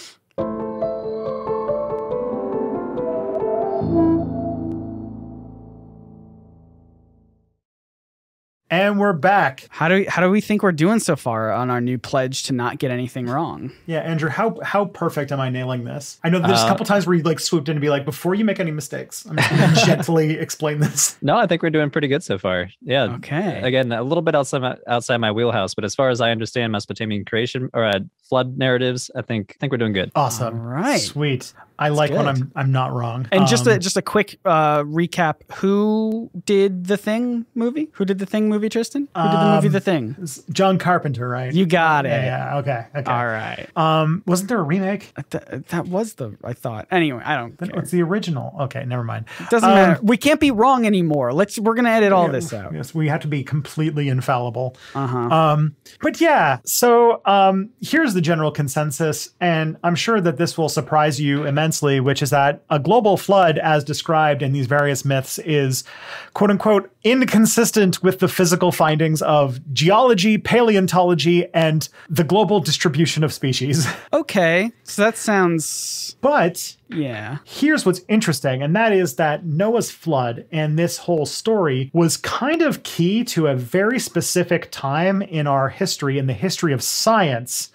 and we're back. How do how do we think we're doing so far on our new pledge to not get anything wrong? Yeah, Andrew, how how perfect am I nailing this? I know there's a Uh, couple times where you like swooped in to be like, before you make any mistakes, I'm just gonna gently explain this. No, I think we're doing pretty good so far. Yeah. Okay. Again, a little bit outside my, outside my wheelhouse, but as far as I understand Mesopotamian creation or uh, flood narratives, I think I think we're doing good. Awesome. All right. Sweet. I like when. I'm I'm not wrong. And just a Um, just a quick uh, recap: Who did the Thing movie? Who did the Thing movie? Tristan? Who did the movie Um, The Thing? John Carpenter, right? You got it. yeah, yeah, okay, okay. All right. Um, wasn't there a remake? Th- that was the I thought. Anyway, I don't care. It's the original. Okay, never mind. Doesn't Um, matter. We can't be wrong anymore. Let's. We're gonna edit all this out. Yes, we have to be completely infallible. Uh huh. Um, but yeah, so um, here's the general consensus, and I'm sure that this will surprise you immensely immensely, which is that a global flood, as described in these various myths, is quote unquote inconsistent with the physical findings of geology, paleontology, and the global distribution of species. Okay, so that sounds But yeah. here's what's interesting, and that is that Noah's flood and this whole story was kind of key to a very specific time in our history, in the history of science.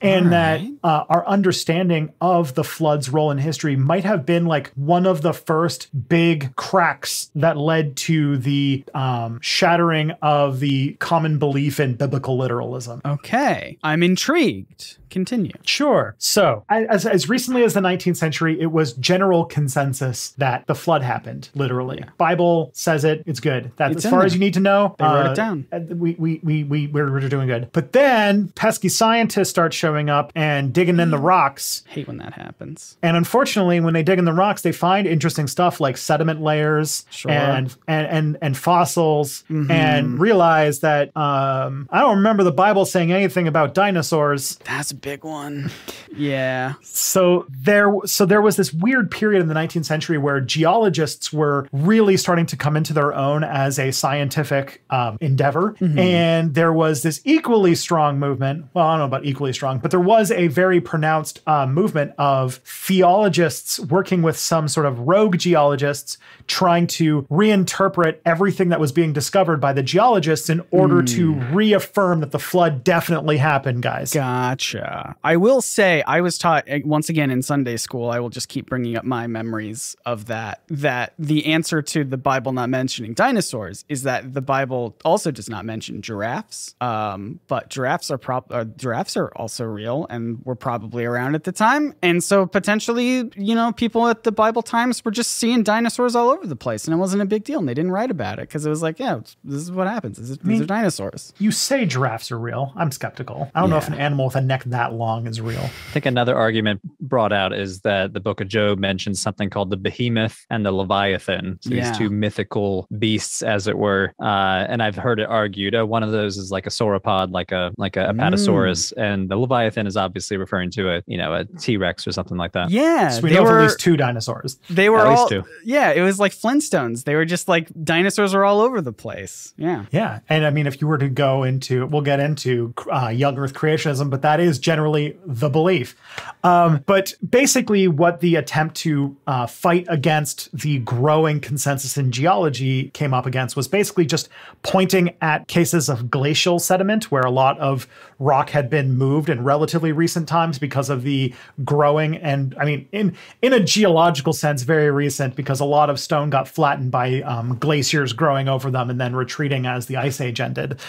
And that uh, our understanding of the flood's role in history might have been like one of the first big cracks that led to the um, shattering of the common belief in biblical literalism. Okay, I'm intrigued. Continue. Sure. So, as, as recently as the 19th century, it was general consensus that the flood happened, literally. Bible says it, it's good. That's It's as far as you need to know. They wrote it down. uh, We, we, we, we, we're, we're doing good. But then pesky scientists start showing up and digging in the rocks. Hate when that happens. And unfortunately, when they dig in the rocks, they find interesting stuff like sediment layers Sure. and, and and and fossils, Mm-hmm. and realize that um, I don't remember the Bible saying anything about dinosaurs. That's a big one. Yeah. so there so there was this weird period in the 19th century where geologists were really starting to come into their own as a scientific um, endeavor and there was this equally strong movement well i don't know about equally strong but there was a very pronounced uh, movement of theologists working with some sort of rogue geologists trying to reinterpret everything that was being discovered by the geologists in order to reaffirm that the flood definitely happened guys Gotcha. I will say, I was taught eh, once again in Sunday school. I will just keep bringing up my memories of that. That the answer to the Bible not mentioning dinosaurs is that the Bible also does not mention giraffes. Um, but giraffes are prob uh, giraffes are also real and were probably around at the time. And so potentially, you know, people at the Bible times were just seeing dinosaurs all over the place, and it wasn't a big deal, and they didn't write about it because it was like, yeah, this is what happens. This is, these are dinosaurs. You say giraffes are real. I'm skeptical. I don't know if an animal with a neck that long is real. I think another argument brought out is that the book of Job mentions something called the behemoth and the leviathan. So Yeah. these two mythical beasts, as it were. Uh, and I've heard it argued uh, one of those is like a sauropod, like a like a apatosaurus, and the leviathan is obviously referring to a you know a T Rex or something like that. Yeah, So we they know of were at least two dinosaurs. they were At least all two. yeah. It was like Flintstones. They were just like dinosaurs are all over the place. Yeah. Yeah. And I mean, if you were to go into, we'll get into uh, young earth creationism, but that is generally the belief. Um, but basically, what the attempt to uh, fight against the growing consensus in geology came up against was basically just pointing at cases of glacial sediment where a lot of rock had been moved in relatively recent times because of the growing and I mean in in a geological sense very recent because a lot of stone got flattened by um, glaciers growing over them and then retreating as the ice age ended.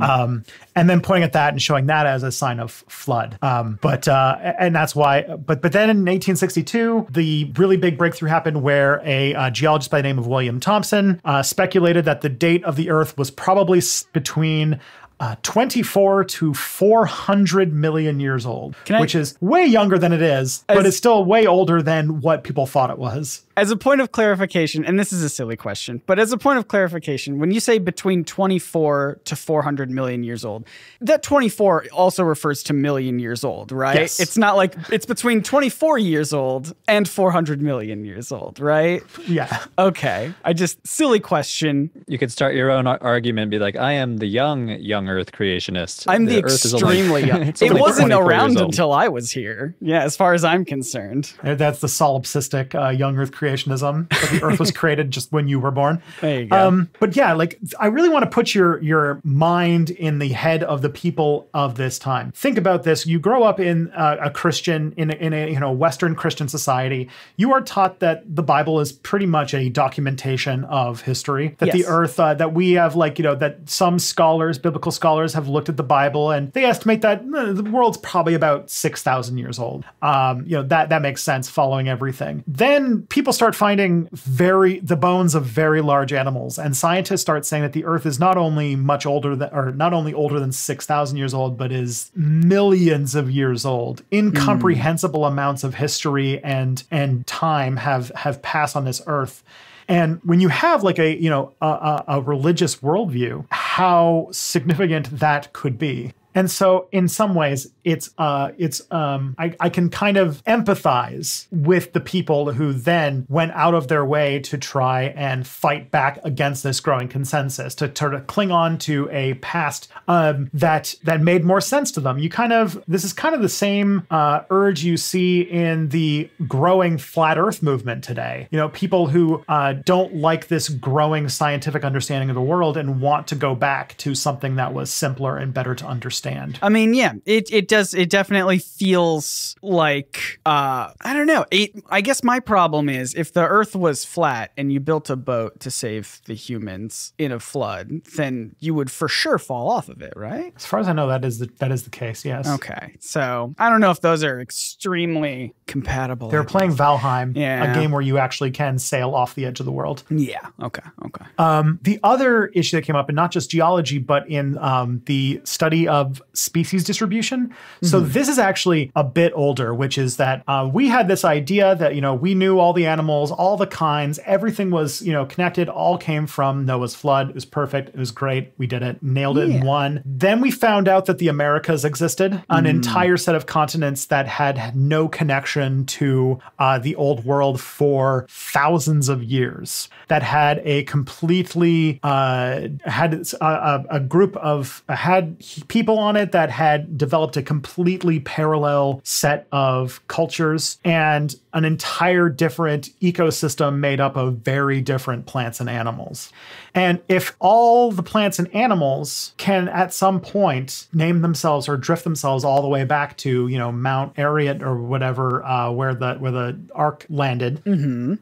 Um, and then pointing at that and showing that as a sign of flood um, but uh, and that's why but but then in 1862 the really big breakthrough happened where a uh, geologist by the name of William Thomson uh, speculated that the date of the earth was probably between uh, 24 to 400 million years old, I- which is way younger than it is, but it's still way older than what people thought it was. As a point of clarification, and this is a silly question, but as a point of clarification, when you say between 24 to 400 million years old, that 24 also refers to million years old, right? Yes. It's not like it's between 24 years old and 400 million years old, right? Yeah. Okay. I just, silly question. You could start your own ar- argument and be like, I am the young, young Earth creationist. I'm the, Earth is only- extremely young. It wasn't around until I was here. Yeah, as far as I'm concerned. That's the solipsistic uh, young Earth creationism. That the Earth was created just when you were born. There you go. Um, but yeah, like I really want to put your your mind in the head of the people of this time. Think about this: you grow up in uh, a Christian in a, in a you know Western Christian society. You are taught that the Bible is pretty much a documentation of history. That the Earth, uh, that we have like you know that some scholars, biblical scholars, have looked at the Bible and they estimate that uh, the world's probably about six thousand years old. Um, you know that that makes sense following everything. Then people start finding very the bones of very large animals, and scientists start saying that the Earth is not only much older than, or not only older than six thousand years old, but is millions of years old. Hmm. Incomprehensible amounts of history and and time have have passed on this Earth. And when you have like a you know a, a, a religious worldview, how significant that could be. And so in some ways, it's uh it's um I, I can kind of empathize with the people who then went out of their way to try and fight back against this growing consensus, to, to cling on to a past um that that made more sense to them. You kind of this is kind of the same uh, urge you see in the growing flat Earth movement today. You know, people who uh, don't like this growing scientific understanding of the world and want to go back to something that was simpler and better to understand. I mean, yeah, it, it does. It definitely feels like uh, I don't know. It, I guess my problem is if the Earth was flat and you built a boat to save the humans in a flood, then you would for sure fall off of it, right? As far as I know, that is the that is the case. Yes. Okay, so I don't know if those are extremely compatible. They're playing. Valheim, Yeah. a game where you actually can sail off the edge of the world. Yeah. Okay. Okay. Um, the other issue that came up in not just geology, but in um, the study of species distribution. So this is actually a bit older, which is that uh, we had this idea that you know we knew all the animals, all the kinds, everything was you know connected, all came from Noah's flood. It was perfect. It was great. We did it, nailed it in one. Then we found out that the Americas existed, an entire set of continents that had no connection to uh, the old world for thousands of years. That had a completely uh, had a, a, a group of had people on it that had developed a completely parallel set of cultures and an entire different ecosystem made up of very different plants and animals. And if all the plants and animals can at some point name themselves or drift themselves all the way back to, you know, Mount Ararat or whatever, uh, where the where the ark landed,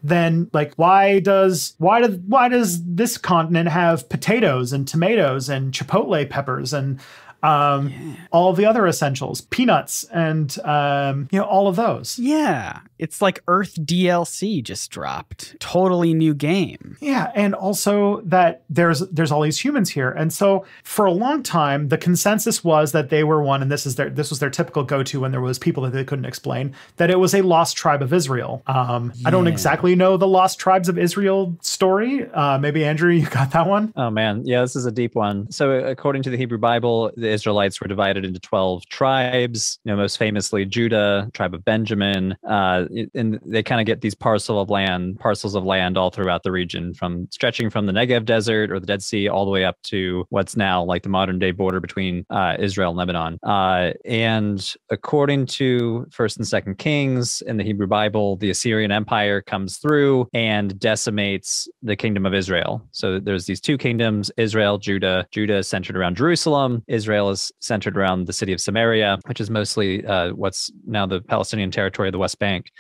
then like why does why does why does this continent have potatoes and tomatoes and chipotle peppers and um, all the other essentials, peanuts, and um, you know all of those. Yeah, it's like Earth DLC just dropped. Totally new game. Yeah, and also that there's there's all these humans here, and so for a long time the consensus was that they were one, and this is their this was their typical go to when there was people that they couldn't explain that it was a lost tribe of Israel. Um, I don't exactly know the lost tribes of Israel story. Uh, maybe Andrew, you got that one. Oh man, yeah, this is a deep one. So, according to the Hebrew Bible, the Israelites were divided into twelve tribes. You know, most famously Judah, tribe of Benjamin, uh, and they kind of get these parcel of land, parcels of land all throughout the region, from stretching from the Negev Desert or the Dead Sea all the way up to what's now like the modern day border between uh, Israel and Lebanon. Uh, and according to First and Second Kings in the Hebrew Bible, the Assyrian Empire comes through and decimates the kingdom of Israel. So there's these two kingdoms, Israel, Judah. Judah centered around Jerusalem. Israel is centered around the city of Samaria, which is mostly uh, what's now the Palestinian territory of the West Bank,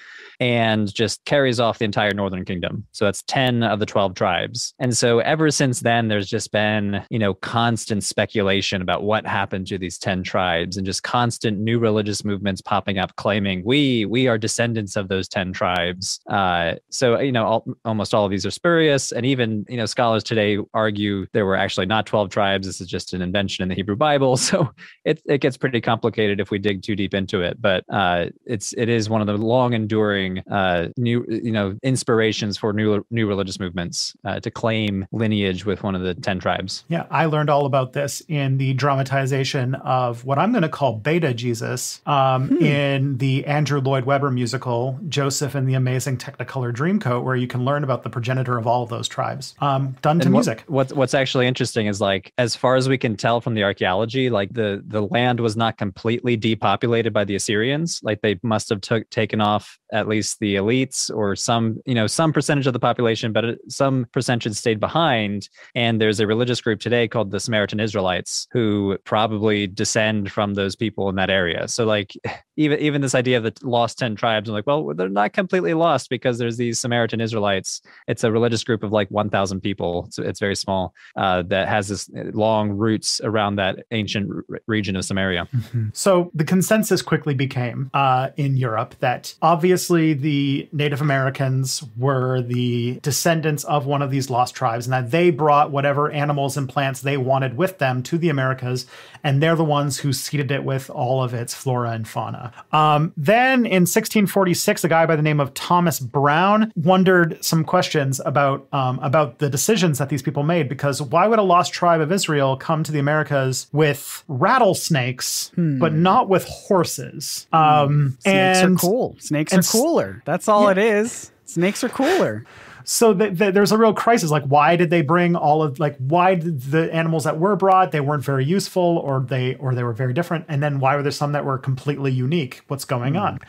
and just carries off the entire northern kingdom. So that's 10 of the 12 tribes. And so ever since then, there's just been, you know, constant speculation about what happened to these 10 tribes and just constant new religious movements popping up claiming we we are descendants of those 10 tribes. Uh, so, you know, all, almost all of these are spurious. And even, you know, scholars today argue there were actually not 12 tribes. This is just an invention in the Hebrew Bible. So it, it gets pretty complicated if we dig too deep into it. But uh, it's it is one of the long enduring uh, new you know inspirations for new new religious movements uh, to claim lineage with one of the 10 tribes. Yeah, I learned all about this in the dramatization of what I'm going to call Beta Jesus um, in the Andrew Lloyd Webber musical, Joseph and the Amazing Technicolor Dreamcoat, where you can learn about the progenitor of all of those tribes, um, done to what- music. What's what's actually interesting is like as far as we can tell from the archaeology, like the the land was not completely depopulated by the Assyrians. Like they must have took taken off at least the elites or some you know some percentage of the population, but some percentage stayed behind. And there's a religious group today called the Samaritan Israelites who probably descend from those people in that area. So like even even this idea of the lost ten tribes, I'm like, well, they're not completely lost because there's these Samaritan Israelites. It's a religious group of like 1,000 people. It's very small uh, that has this long roots around that ancient r- region of Samaria. So the consensus quickly became uh, in Europe that obviously obviously the Native Americans were the descendants of one of these lost tribes, and that they brought whatever animals and plants they wanted with them to the Americas, and they're the ones who seeded it with all of its flora and fauna. Um, then in 1646, a guy by the name of Thomas Browne wondered some questions about um, about the decisions that these people made, because why would a lost tribe of Israel come to the Americas with rattlesnakes, but not with horses? Um, Snakes and are cool. Snakes and cooler. That's all it is. Snakes are cooler. so th- th- there's a real crisis like why did they bring all of like why did the animals that were brought they weren't very useful or they or they were very different and then why were there some that were completely unique what's going hmm. on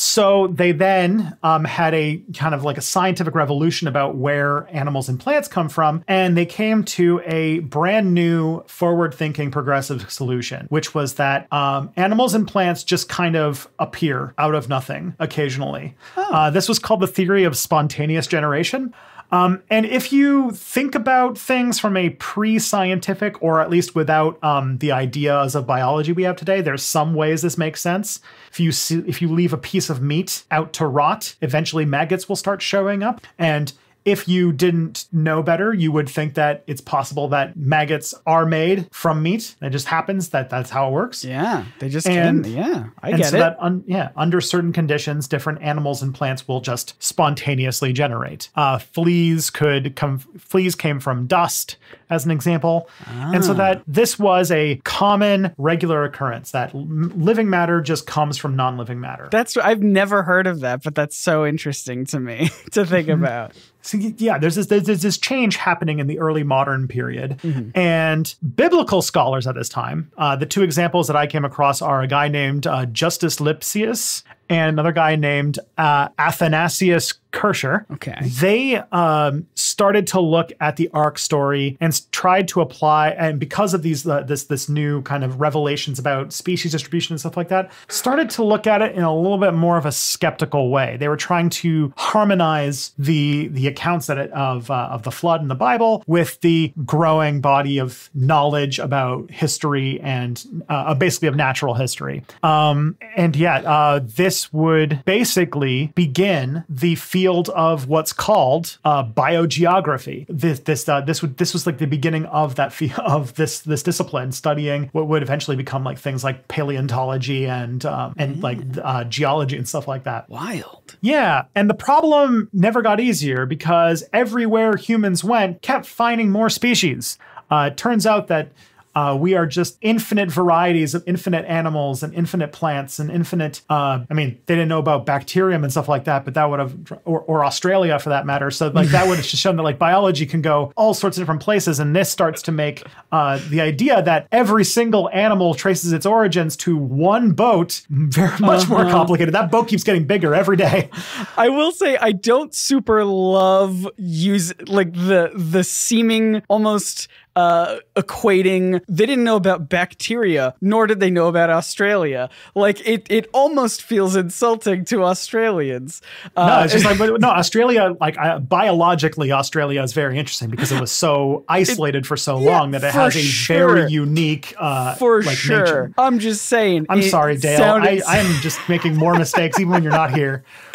so they then um, had a kind of like a scientific revolution about where animals and plants come from and they came to a brand new forward thinking progressive solution which was that um, animals and plants just kind of appear out of nothing occasionally. Uh, this was called the theory of spontaneous generation um, and if you think about things from a pre-scientific, or at least without um, the ideas of biology we have today, there's some ways this makes sense. If you see, if you leave a piece of meat out to rot, eventually maggots will start showing up, and if you didn't know better, you would think that it's possible that maggots are made from meat. It just happens that that's how it works. Yeah, they just And- can. Yeah, I get so it. that un, yeah, under certain conditions, different animals and plants will just spontaneously generate. Uh, fleas could come. Fleas came from dust, as an example, and so that this was a common, regular occurrence. That living matter just comes from non-living matter. that's I've never heard of that, but that's so interesting to me to think about. So yeah, there's this there's, this change happening in the early modern period, and biblical scholars at this time. Uh, the two examples that I came across are a guy named uh, Justus Lipsius and another guy named uh, Athanasius Kircher. Okay. They um, started to look at the Ark story and tried to apply, and because of these uh, this this new kind of revelations about species distribution and stuff like that, started to look at it in a little bit more of a skeptical way. They were trying to harmonize the the accounts that it, of uh, of the flood in the Bible with the growing body of knowledge about history and uh, basically of natural history. Um, and yeah, uh, this would basically begin the field of what's called uh, biogeography. This this uh, this would this was like the beginning of that field of this this discipline, studying what would eventually become like things like paleontology and um, and like uh, geology and stuff like that. Wild. Yeah, and the problem never got easier because everywhere humans went kept finding more species. Uh, it turns out that uh, we are just infinite varieties of infinite animals and infinite plants and infinite. Uh, I mean, they didn't know about bacterium and stuff like that, but that would have, or, or Australia for that matter. So like that would have shown that like biology can go all sorts of different places, and this starts to make uh, the idea that every single animal traces its origins to one boat very much more complicated. That boat keeps getting bigger every day. I will say I don't super love use like the the seeming almost uh equating they didn't know about bacteria nor did they know about Australia like it it almost feels insulting to Australians No, uh, it's just like no. Australia, like I, biologically, Australia is very interesting because it was so isolated for so long that it has a sure. very unique, uh, for like sure nature. I'm just saying I'm sorry, Dale. sounded- I, I am just making more mistakes even when you're not here.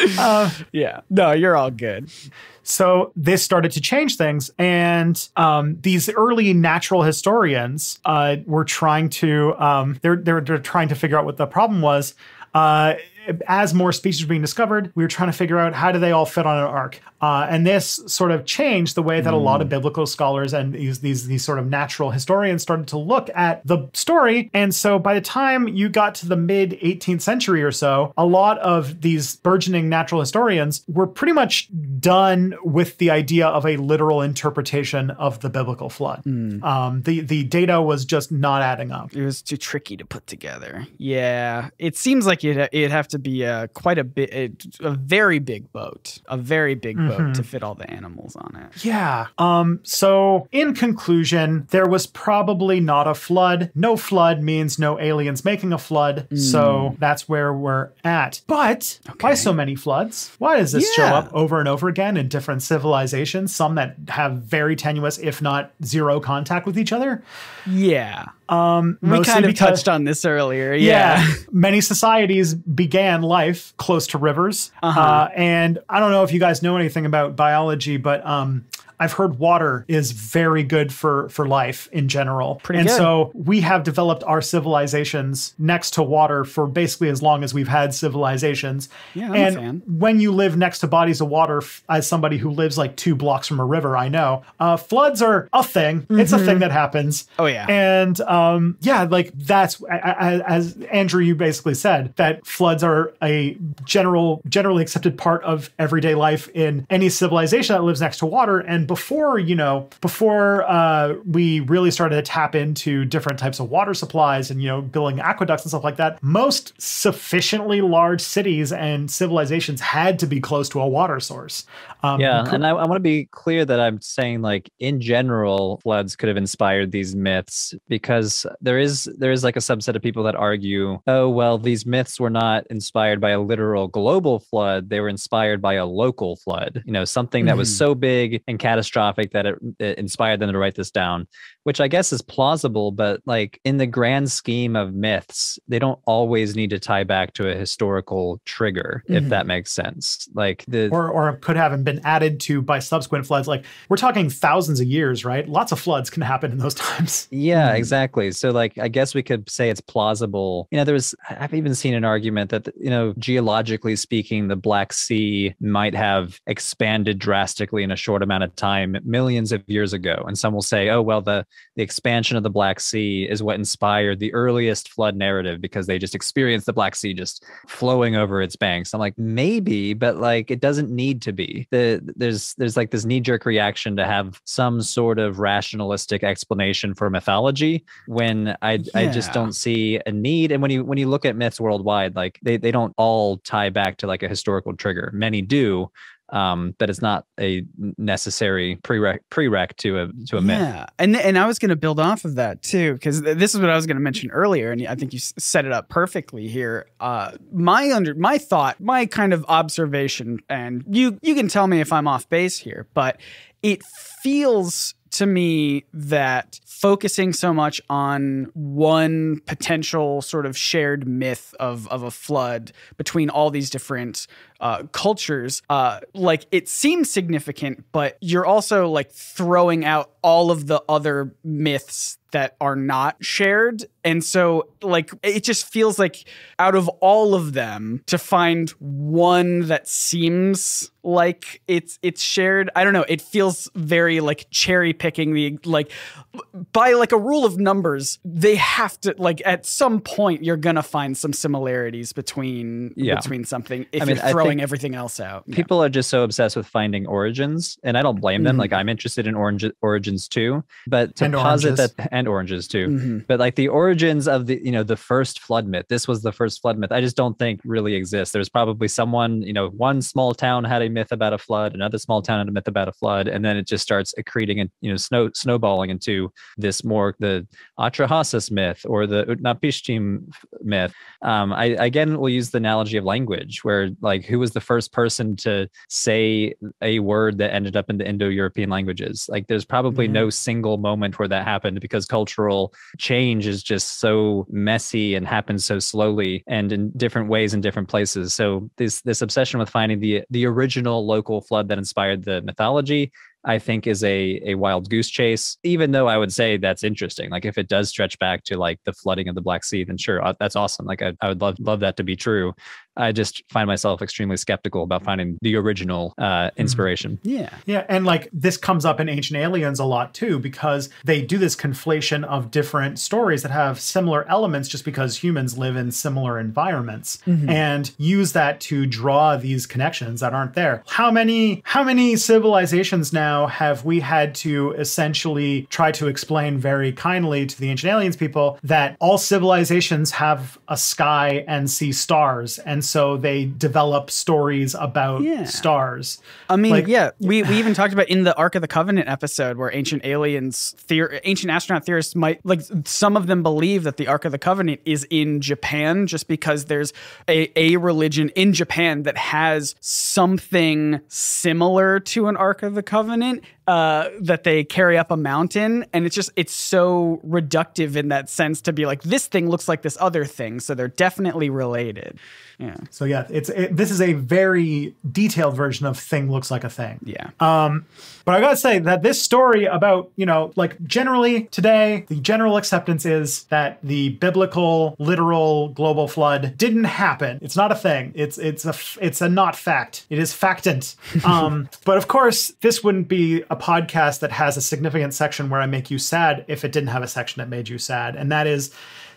yeah no you're all good So this started to change things, and um, these early natural historians uh, were trying to um, they're, they're they're trying to figure out what the problem was. Uh, as more species were being discovered, we were trying to figure out how do they all fit on an ark. Uh, and this sort of changed the way that a lot of biblical scholars and these, these these sort of natural historians started to look at the story. And so by the time you got to the mid 18th century or so, a lot of these burgeoning natural historians were pretty much done with the idea of a literal interpretation of the biblical flood. Um, the the data was just not adding up. it was too tricky to put together. Yeah, it seems like it'd, it'd have to be a, quite a bit, a, a very big boat, a very big boat to fit all the animals on it. Yeah. Um, so in conclusion, there was probably not a flood. No flood means no aliens making a flood. So that's where we're at. But why so many floods? Why does this show up over and over again in different civilizations? Some that have very tenuous, if not zero contact with each other. Yeah, Um, we kind of because- touched on this earlier. Yeah. Many societies began life close to rivers. Uh-huh. Uh, and I don't know if you guys know anything about biology, but um, I've heard water is very good for, for life in general. Pretty and good. so we have developed our civilizations next to water for basically as long as we've had civilizations. Yeah, I'm a and fan. when you live next to bodies of water, as somebody who lives like two blocks from a river, I know uh, floods are a thing. It's a thing that happens. Oh, yeah. And um, yeah, like that's a- a- as Andrew, you basically said that floods are a general, generally accepted part of everyday life in any civilization that lives next to water. And before you know, before uh, we really started to tap into different types of water supplies and you know building aqueducts and stuff like that, most sufficiently large cities and civilizations had to be close to a water source. Um, Yeah, and I, I want to be clear that I'm saying like in general, floods could have inspired these myths because there is there is like a subset of people that argue, oh well, these myths were not inspired by a literal global flood; they were inspired by a local flood. You know, something that was Mhm. so big and catastrophic that it, it inspired them to write this down, which I guess is plausible. But like in the grand scheme of myths, they don't always need to tie back to a historical trigger, if Mhm. that makes sense. Like the or, or could have been added to by subsequent floods. Like we're talking thousands of years, right? Lots of floods can happen in those times. Yeah, Mhm. exactly. So, like, I guess we could say it's plausible. You know, there's, I've even seen an argument that, you know, geologically speaking, the Black Sea might have expanded drastically in a short amount of time millions of years ago. And some will say, oh, well, the, the expansion of the Black Sea is what inspired the earliest flood narrative because they just experienced the Black Sea just flowing over its banks. I'm like, maybe, but like, it doesn't need to be. The, there's, there's like this knee jerk reaction to have some sort of rationalistic explanation for mythology when I I just don't see a need. And when you when you look at myths worldwide, like they they don't all tie back to like a historical trigger. Many do, um, but it's not a necessary prereq prereq to a to a myth. Yeah, and and I was going to build off of that too because this is what I was going to mention earlier, and I think you set it up perfectly here. Uh, my under my thought, my kind of observation, and you you can tell me if I'm off base here, but it feels to me that focusing so much on one potential sort of shared myth of of a flood between all these different uh, cultures, uh, like it seems significant, but you're also like throwing out all of the other myths that are not shared. And so, like, it just feels like out of all of them, to find one that seems like it's it's shared. I don't know. It feels very like cherry picking the like by like a rule of numbers. They have to like at some point you're gonna find some similarities between Yeah. between something if I mean, you're I throwing everything else out. Yeah. People are just so obsessed with finding origins, and I don't blame them. Mhm. Like I'm interested in orange origins too, but to And posit oranges. that and oranges too. Mhm. but like the origins of the you know the first flood myth this was the first flood myth i just don't think really exists there's probably someone you know one small town had a myth about a flood another small town had a myth about a flood and then it just starts accreting and you know snow snowballing into this more the atrahasis myth or the utnapishtim myth um i again will use the analogy of language where like who was the first person to say a word that ended up in the indo-european languages like there's probably Mhm. no single moment where that happened because cultural change is just so messy and happens so slowly and in different ways in different places. So this this obsession with finding the the original local flood that inspired the mythology I think is a a wild goose chase. Even though I would say that's interesting. Like if it does stretch back to like the flooding of the Black Sea, then sure, uh, that's awesome. Like I, I would love love that to be true. I just find myself extremely skeptical about finding the original uh, inspiration. Yeah. Yeah, and like this comes up in Ancient Aliens a lot too, because they do this conflation of different stories that have similar elements just because humans live in similar environments and use that to draw these connections that aren't there. How many how many civilizations now have we had to essentially try to explain very kindly to the Ancient Aliens people that all civilizations have a sky and see stars, and so they develop stories about Yeah. stars. I mean, Like- yeah, we, we even talked about in the Ark of the Covenant episode where ancient aliens, theor- ancient astronaut theorists might like some of them believe that the Ark of the Covenant is in Japan just because there's a, a religion in Japan that has something similar to an Ark of the Covenant. In uh, that they carry up a mountain, and it's just it's so reductive in that sense to be like this thing looks like this other thing, so they're definitely related. Yeah. So yeah, it's it, this is a very detailed version of thing looks like a thing. Yeah. Um, but I gotta say that this story about you know like generally today the general acceptance is that the biblical literal global flood didn't happen. It's not a thing. It's it's a it's a not fact. It is factant. Um, but of course, this wouldn't be a podcast that has a significant section where I make you sad if it didn't have a section that made you sad, and that is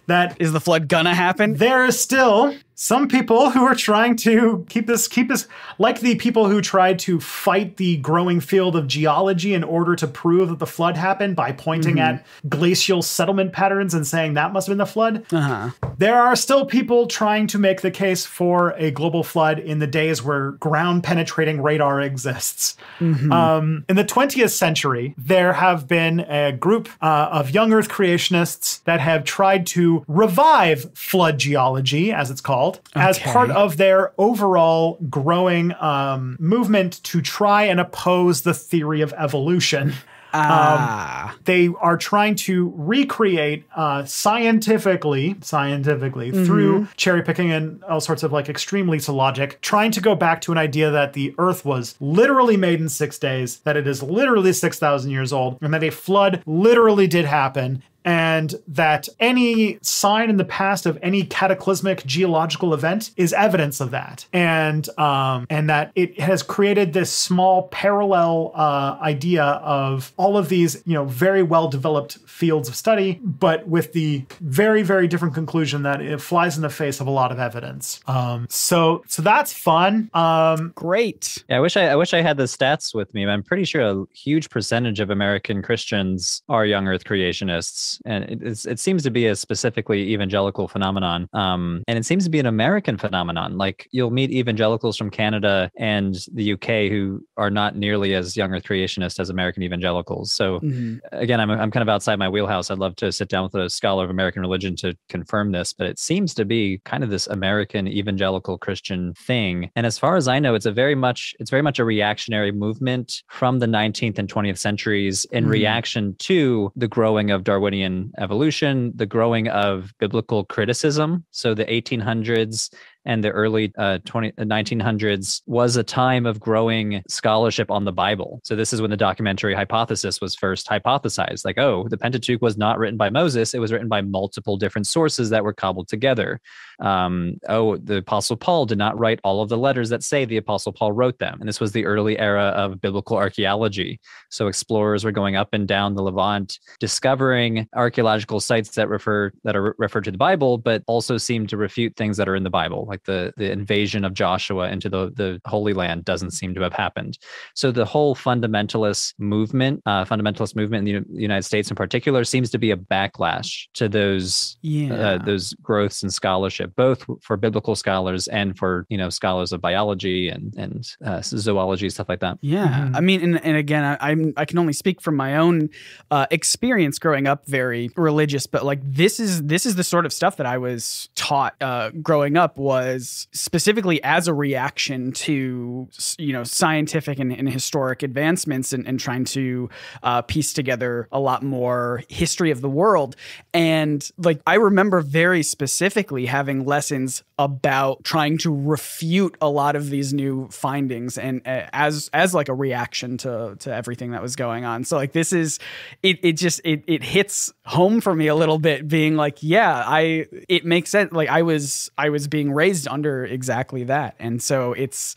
that is the flood gonna happen? There is still some people who are trying to keep this keep this like the people who tried to fight the growing field of geology in order to prove that the flood happened by pointing mm-hmm. at glacial settlement patterns and saying that must have been the flood. Uh-huh. There are still people trying to make the case for a global flood in the days where ground penetrating radar exists. Mm-hmm. Um, in the 20th century, there have been a group uh, of young Earth creationists that have tried to revive flood geology, as it's called okay. as part of their overall growing um, movement to try and oppose the theory of evolution. Ah. Um, they are trying to recreate uh, scientifically, scientifically mm-hmm. through cherry picking and all sorts of like extreme of logic, trying to go back to an idea that the Earth was literally made in six days, that it is literally six thousand years old, and that a flood literally did happen, and that any sign in the past of any cataclysmic geological event is evidence of that, and um, and that it has created this small parallel uh, idea of all of these, you know, very well developed fields of study, but with the very very different conclusion that it flies in the face of a lot of evidence. Um, so so that's fun. Um, Great. Yeah, I wish I, I wish I had the stats with me. I'm pretty sure a huge percentage of American Christians are young Earth creationists and it, it seems to be a specifically evangelical phenomenon. Um, and it seems to be an American phenomenon. Like you'll meet evangelicals from Canada and the UK who are not nearly as young Earth creationist as American evangelicals. So mm-hmm. again, I'm I'm kind of outside my wheelhouse. I'd love to sit down with a scholar of American religion to confirm this, but it seems to be kind of this American evangelical Christian thing. And as far as I know, it's a very much it's very much a reactionary movement from the 19th and 20th centuries in mm-hmm. reaction to the growing of Darwinian Darwinian evolution, the growing of biblical criticism. So the 1800s and the early uh, 20, 1900s uh, was a time of growing scholarship on the Bible. So this is when the documentary hypothesis was first hypothesized. Like, oh, the Pentateuch was not written by Moses; it was written by multiple different sources that were cobbled together. Um, oh, the Apostle Paul did not write all of the letters that say the Apostle Paul wrote them. And this was the early era of biblical archaeology. So explorers were going up and down the Levant, discovering archaeological sites that refer that are referred to the Bible, but also seem to refute things that are in the Bible, like the the invasion of Joshua into the the Holy Land doesn't seem to have happened. So the whole fundamentalist movement, uh, fundamentalist movement in the United States in particular, seems to be a backlash to those uh, yeah. uh, those growths in scholarship, both for biblical scholars and for you know scholars of biology and and uh, zoology stuff like that. Yeah, mm-hmm. I mean, and, and again, I, I'm I can only speak from my own uh, experience growing up, very religious, but like this is this is the sort of stuff that I was taught uh, growing up was was specifically as a reaction to you know scientific and, and historic advancements and, and trying to uh, piece together a lot more history of the world. And like I remember very specifically having lessons about trying to refute a lot of these new findings and uh, as as like a reaction to to everything that was going on. So like this is it it just it it hits home for me a little bit being like yeah I it makes sense like I was I was being raised under exactly that. And so it's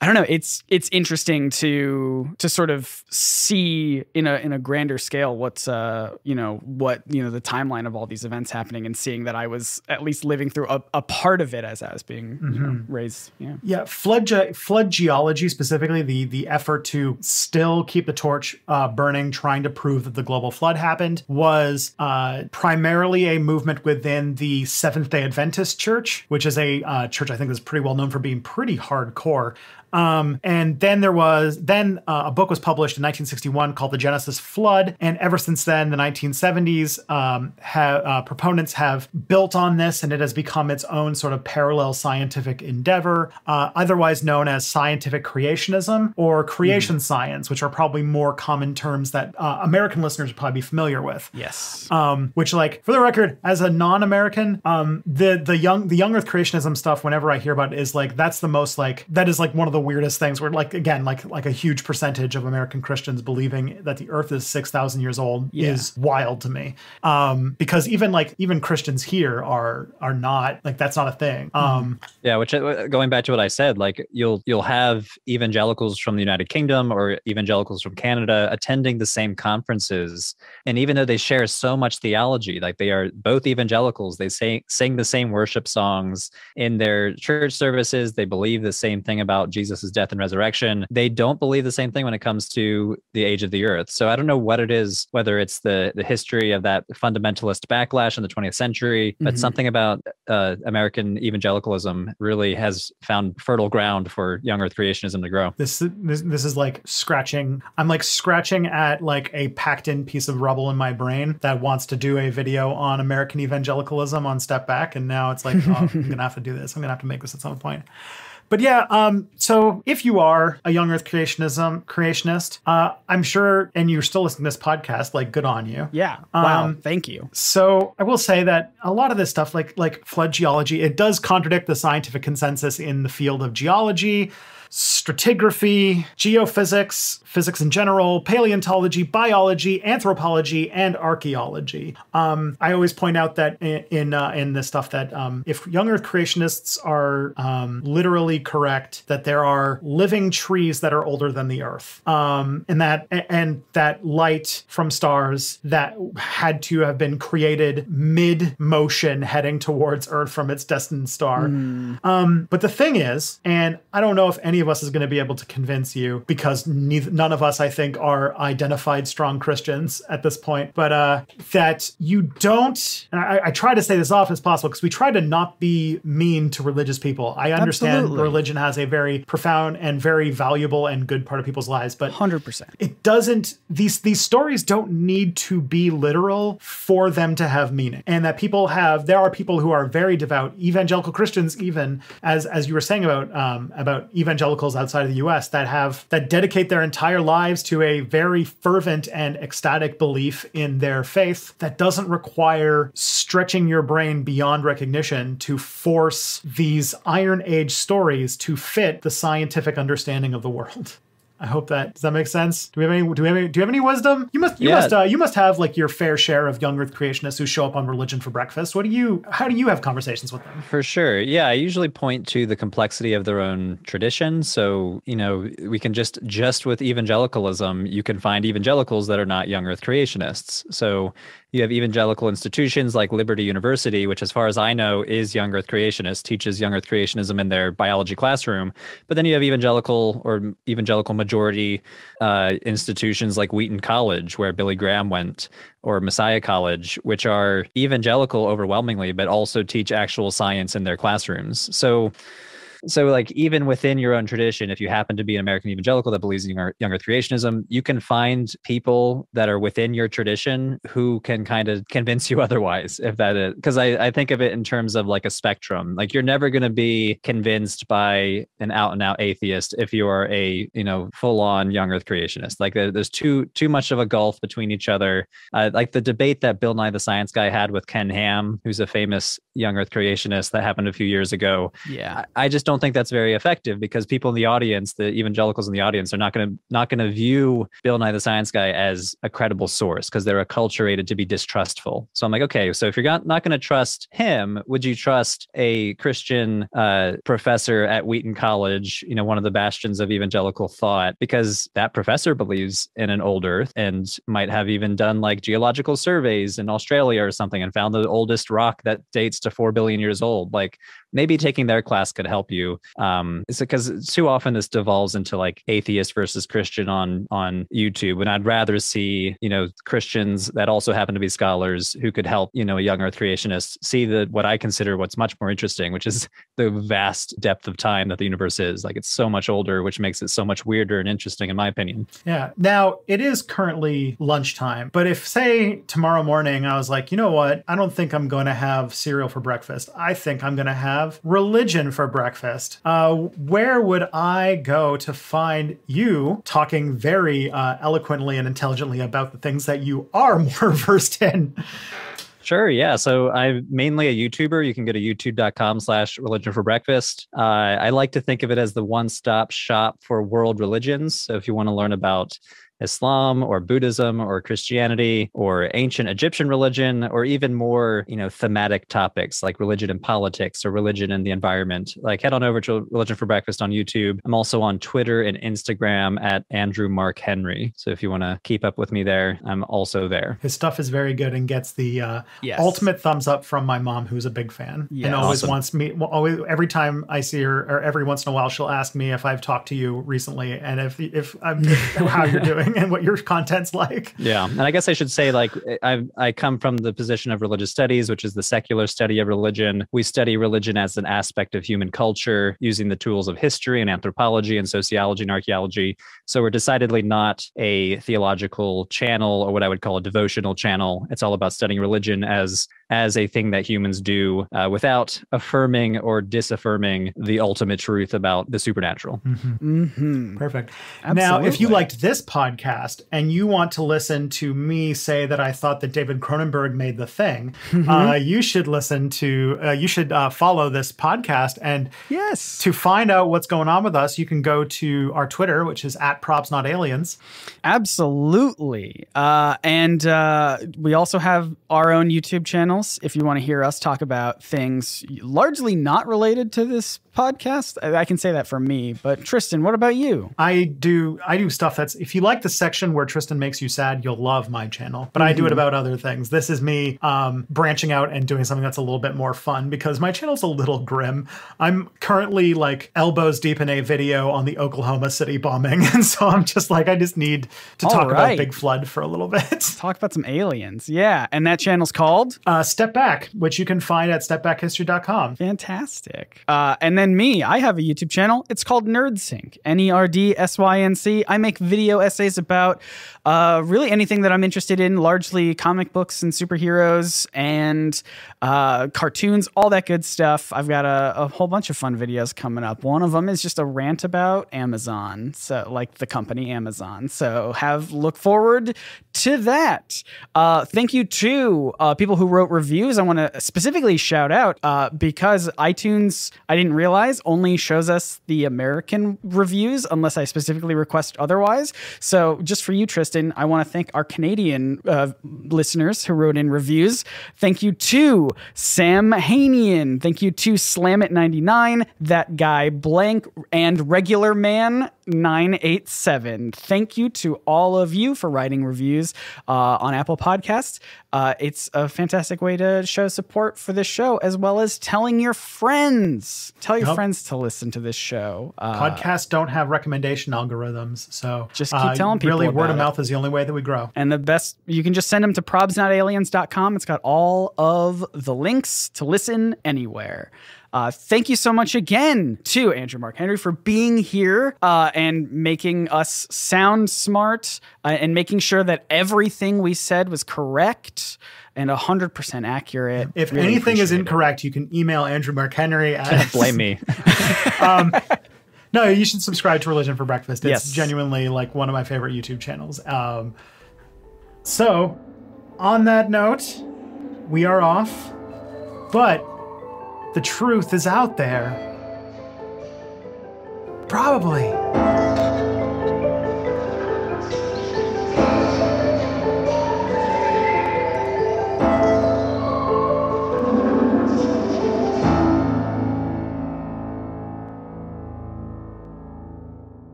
I don't know. It's it's interesting to to sort of see in a in a grander scale what's uh you know what you know the timeline of all these events happening and seeing that I was at least living through a, a part of it as I was being mm-hmm. you know, mm-hmm. raised. Yeah. Yeah. Flood ge- flood geology specifically the the effort to still keep the torch uh, burning, trying to prove that the global flood happened, was uh, primarily a movement within the Seventh Day Adventist Church, which is a uh, church I think is pretty well known for being pretty hardcore. Um, and then there was then uh, a book was published in 1961 called The Genesis Flood, and ever since then, the 1970s, um, ha- uh, proponents have built on this, and it has become its own sort of parallel scientific endeavor, uh, otherwise known as scientific creationism or creation science, which are probably more common terms that uh, American listeners would probably be familiar with. Yes. Um, which, like, for the record, as a non-American, um, the the young the young Earth creationism stuff, whenever I hear about it, is like that's the most like that is like one of the weirdest things. Where like again, like like a huge percentage of American Christians believing that the Earth is six thousand years old Yeah. is wild to me. Um, because even like even Christians here are are not like that's not a thing. Um, Yeah, which uh, going back to what I said, like you'll you'll have evangelicals from the United Kingdom or evangelicals from Canada attending the same conferences, and even though they share so much theology, like they are both evangelicals, they say sing the same worship songs in their church services. They believe the same thing about Jesus' death and resurrection. They don't believe the same thing when it comes to the age of the earth. So I don't know what it is, whether it's the the history of that fundamentalist backlash in the 20th century, but Mhm. something about uh, American evangelicalism really has found fertile ground for young Earth creationism to grow. this, this this is like scratching. I'm like scratching at like a packed in piece of rubble in my brain that wants to do a video on American evangelicalism on Step Back, and now it's like oh, I'm gonna have to do this. I'm gonna have to make this at some point. But yeah, um, so if you are a young Earth creationism creationist, uh, I'm sure, and you're still listening to this podcast, like good on you. yeah. Wow. Um, Thank you. So I will say that a lot of this stuff, like like flood geology, it does contradict the scientific consensus in the field of geology, stratigraphy, geophysics, physics in general, paleontology, biology, anthropology, and archaeology. Um, I always point out that in in, uh, in this stuff that um, if young Earth creationists are um, literally correct, that there are living trees that are older than the Earth, um, and that and that light from stars that had to have been created mid motion, heading towards Earth from its destined star. Um, but the thing is, and I don't know if any of us is going to be able to convince you because neither, none of us, I think, are identified strong Christians at this point, but uh, that you don't, and I, I try to say this off as possible because we try to not be mean to religious people. I understand Absolutely. religion has a very profound and very valuable and good part of people's lives, but 100%. it doesn't these these stories don't need to be literal for them to have meaning and that people have there are people who are very devout evangelical christians even as as you were saying about um, about evangelicals outside of the us that have that dedicate their entire lives to a very fervent and ecstatic belief in their faith that doesn't require stretching your brain beyond recognition to force these iron age stories to fit the scientific understanding of the world I hope that does that make sense. Do we have any? Do we have any? Do you have any wisdom? You must. You Yeah. must. Uh, you must have like your fair share of young Earth creationists who show up on Religion for Breakfast. What do you? How do you have conversations with them? For sure. Yeah, I usually point to the complexity of their own tradition. So, you know, we can just just with evangelicalism, you can find evangelicals that are not young earth creationists. So, you have evangelical institutions like Liberty University, which as far as I know is young earth creationist, teaches young earth creationism in their biology classroom. But then you have evangelical or evangelical majority uh, institutions like Wheaton College, where Billy Graham went, or Messiah College, which are evangelical overwhelmingly, but also teach actual science in their classrooms. So, so like even within your own tradition, if you happen to be an American evangelical that believes in young, young Earth creationism, you can find people that are within your tradition who can kind of convince you otherwise. If that is, because I, I think of it in terms of like a spectrum. Like you're never going to be convinced by an out and out atheist if you are a you know full on young Earth creationist. Like there, there's too too much of a gulf between each other. Uh, like the debate that Bill Nye the Science Guy had with Ken Ham, who's a famous young Earth creationist that happened a few years ago. Yeah. I I just don't think that's very effective because people in the audience, the evangelicals in the audience, are not going to not going to view Bill Nye the Science Guy as a credible source because they're acculturated to be distrustful. So I'm like, okay, so if you're not not going to trust him, would you trust a Christian uh, professor at Wheaton College? You know, one of the bastions of evangelical thought, because that professor believes in an old Earth and might have even done like geological surveys in Australia or something and found the oldest rock that dates to four billion years old. Like maybe taking their class could help you. Um, it's because too often this devolves into like atheist versus Christian on on YouTube, and I'd rather see you know Christians that also happen to be scholars who could help you know a young Earth creationist see the what I consider what's much more interesting, which is the vast depth of time that the universe is. Like it's so much older, which makes it so much weirder and interesting, in my opinion. Yeah. Now it is currently lunchtime, but if say tomorrow morning I was like, you know what, I don't think I'm going to have cereal for breakfast. I think I'm going to have religion for breakfast. Uh, where would I go to find you talking very uh, eloquently and intelligently about the things that you are more versed in? Sure. Yeah. So I'm mainly a YouTuber. You can go to youtube.com slash religion for breakfast. Uh, I like to think of it as the one stop shop for world religions. So if you want to learn about Islam or Buddhism or Christianity or ancient Egyptian religion or even more, you know, thematic topics like religion and politics or religion and the environment. Like head on over to Religion for Breakfast on YouTube. I'm also on Twitter and Instagram at Andrew Mark Henry. So if you want to keep up with me there, I'm also there. His stuff is very good and gets the uh, Yes. ultimate thumbs up from my mom, who's a big fan Yes. and always Awesome. wants me. well, Always, every time I see her, or every once in a while, she'll ask me if I've talked to you recently and if if, I'm, how you're doing and what your content's like. Yeah, and I guess I should say like I I come from the position of religious studies, which is the secular study of religion. We study religion as an aspect of human culture using the tools of history and anthropology and sociology and archaeology. So we're decidedly not a theological channel or what I would call a devotional channel. It's all about studying religion as as a thing that humans do uh, without affirming or disaffirming the ultimate truth about the supernatural. Mm-hmm. Perfect. Now, if you liked this podcast and you want to listen to me say that I thought that David Cronenberg made the thing, uh, you should listen to, uh, you should uh, follow this podcast. And Yes. to find out what's going on with us, you can go to our Twitter, which is at probs not aliens. Absolutely. Uh, and uh, we also have our own YouTube if you want to hear us talk about things largely not related to this podcast. I can say that for me. But Tristan, what about you? I do I do stuff that's if you like the section where Tristan makes you sad, you'll love my channel. But I do it about other things. This is me um, branching out and doing something that's a little bit more fun because my channel's a little grim. I'm currently like elbows deep in a video on the Oklahoma City bombing, and so I'm just like I just need to All talk right. about Big Flood for a little bit. Talk about some aliens. Yeah. And that channel's called Uh, Step Back, which you can find at stepbackhistory.com. Fantastic. Uh, and then me, I have a YouTube channel. It's called NerdSync. N E R D S Y N C. I make video essays about uh, really anything that I'm interested in, largely comic books and superheroes and uh, cartoons, all that good stuff. I've got a, a whole bunch of fun videos coming up. One of them is just a rant about Amazon, so like the company Amazon. So have look forward to that. Uh, thank you to uh, people who wrote reviews. I want to specifically shout out uh, because iTunes, I didn't realize, only shows us the American reviews unless I specifically request otherwise. So just for you, Tristan, I want to thank our Canadian uh, listeners who wrote in reviews. Thank you to Sam Hanian. Thank you to Slam It 99, that guy blank, and Regular Man 987. Thank you to all of you for writing reviews uh, on Apple Podcasts. Uh, it's a fantastic way to show support for this show, as well as telling your friends. Tell your Yep. friends to listen to this show. Uh, Podcasts don't have recommendation algorithms, so Just keep uh, telling people Really, word of mouth is the only way that we grow. And the best, you can just send them to probsnotaliens.com. It's got all of the links to listen anywhere. Uh, thank you so much again to Andrew Mark Henry for being here uh, and making us sound smart uh, and making sure that everything we said was correct and 100% accurate. If Really anything is appreciate it. incorrect, you can email Andrew Mark Henry. At, Blame me. No, you should subscribe to Religion for Breakfast. It's Yes. genuinely like one of my favorite YouTube channels. Um, so, on that note, we are off, but the truth is out there. Probably.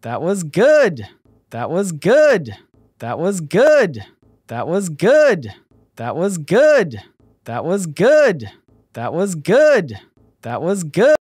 That was good. That was good. That was good. That was good. That was good. That was good. That was good. That was good.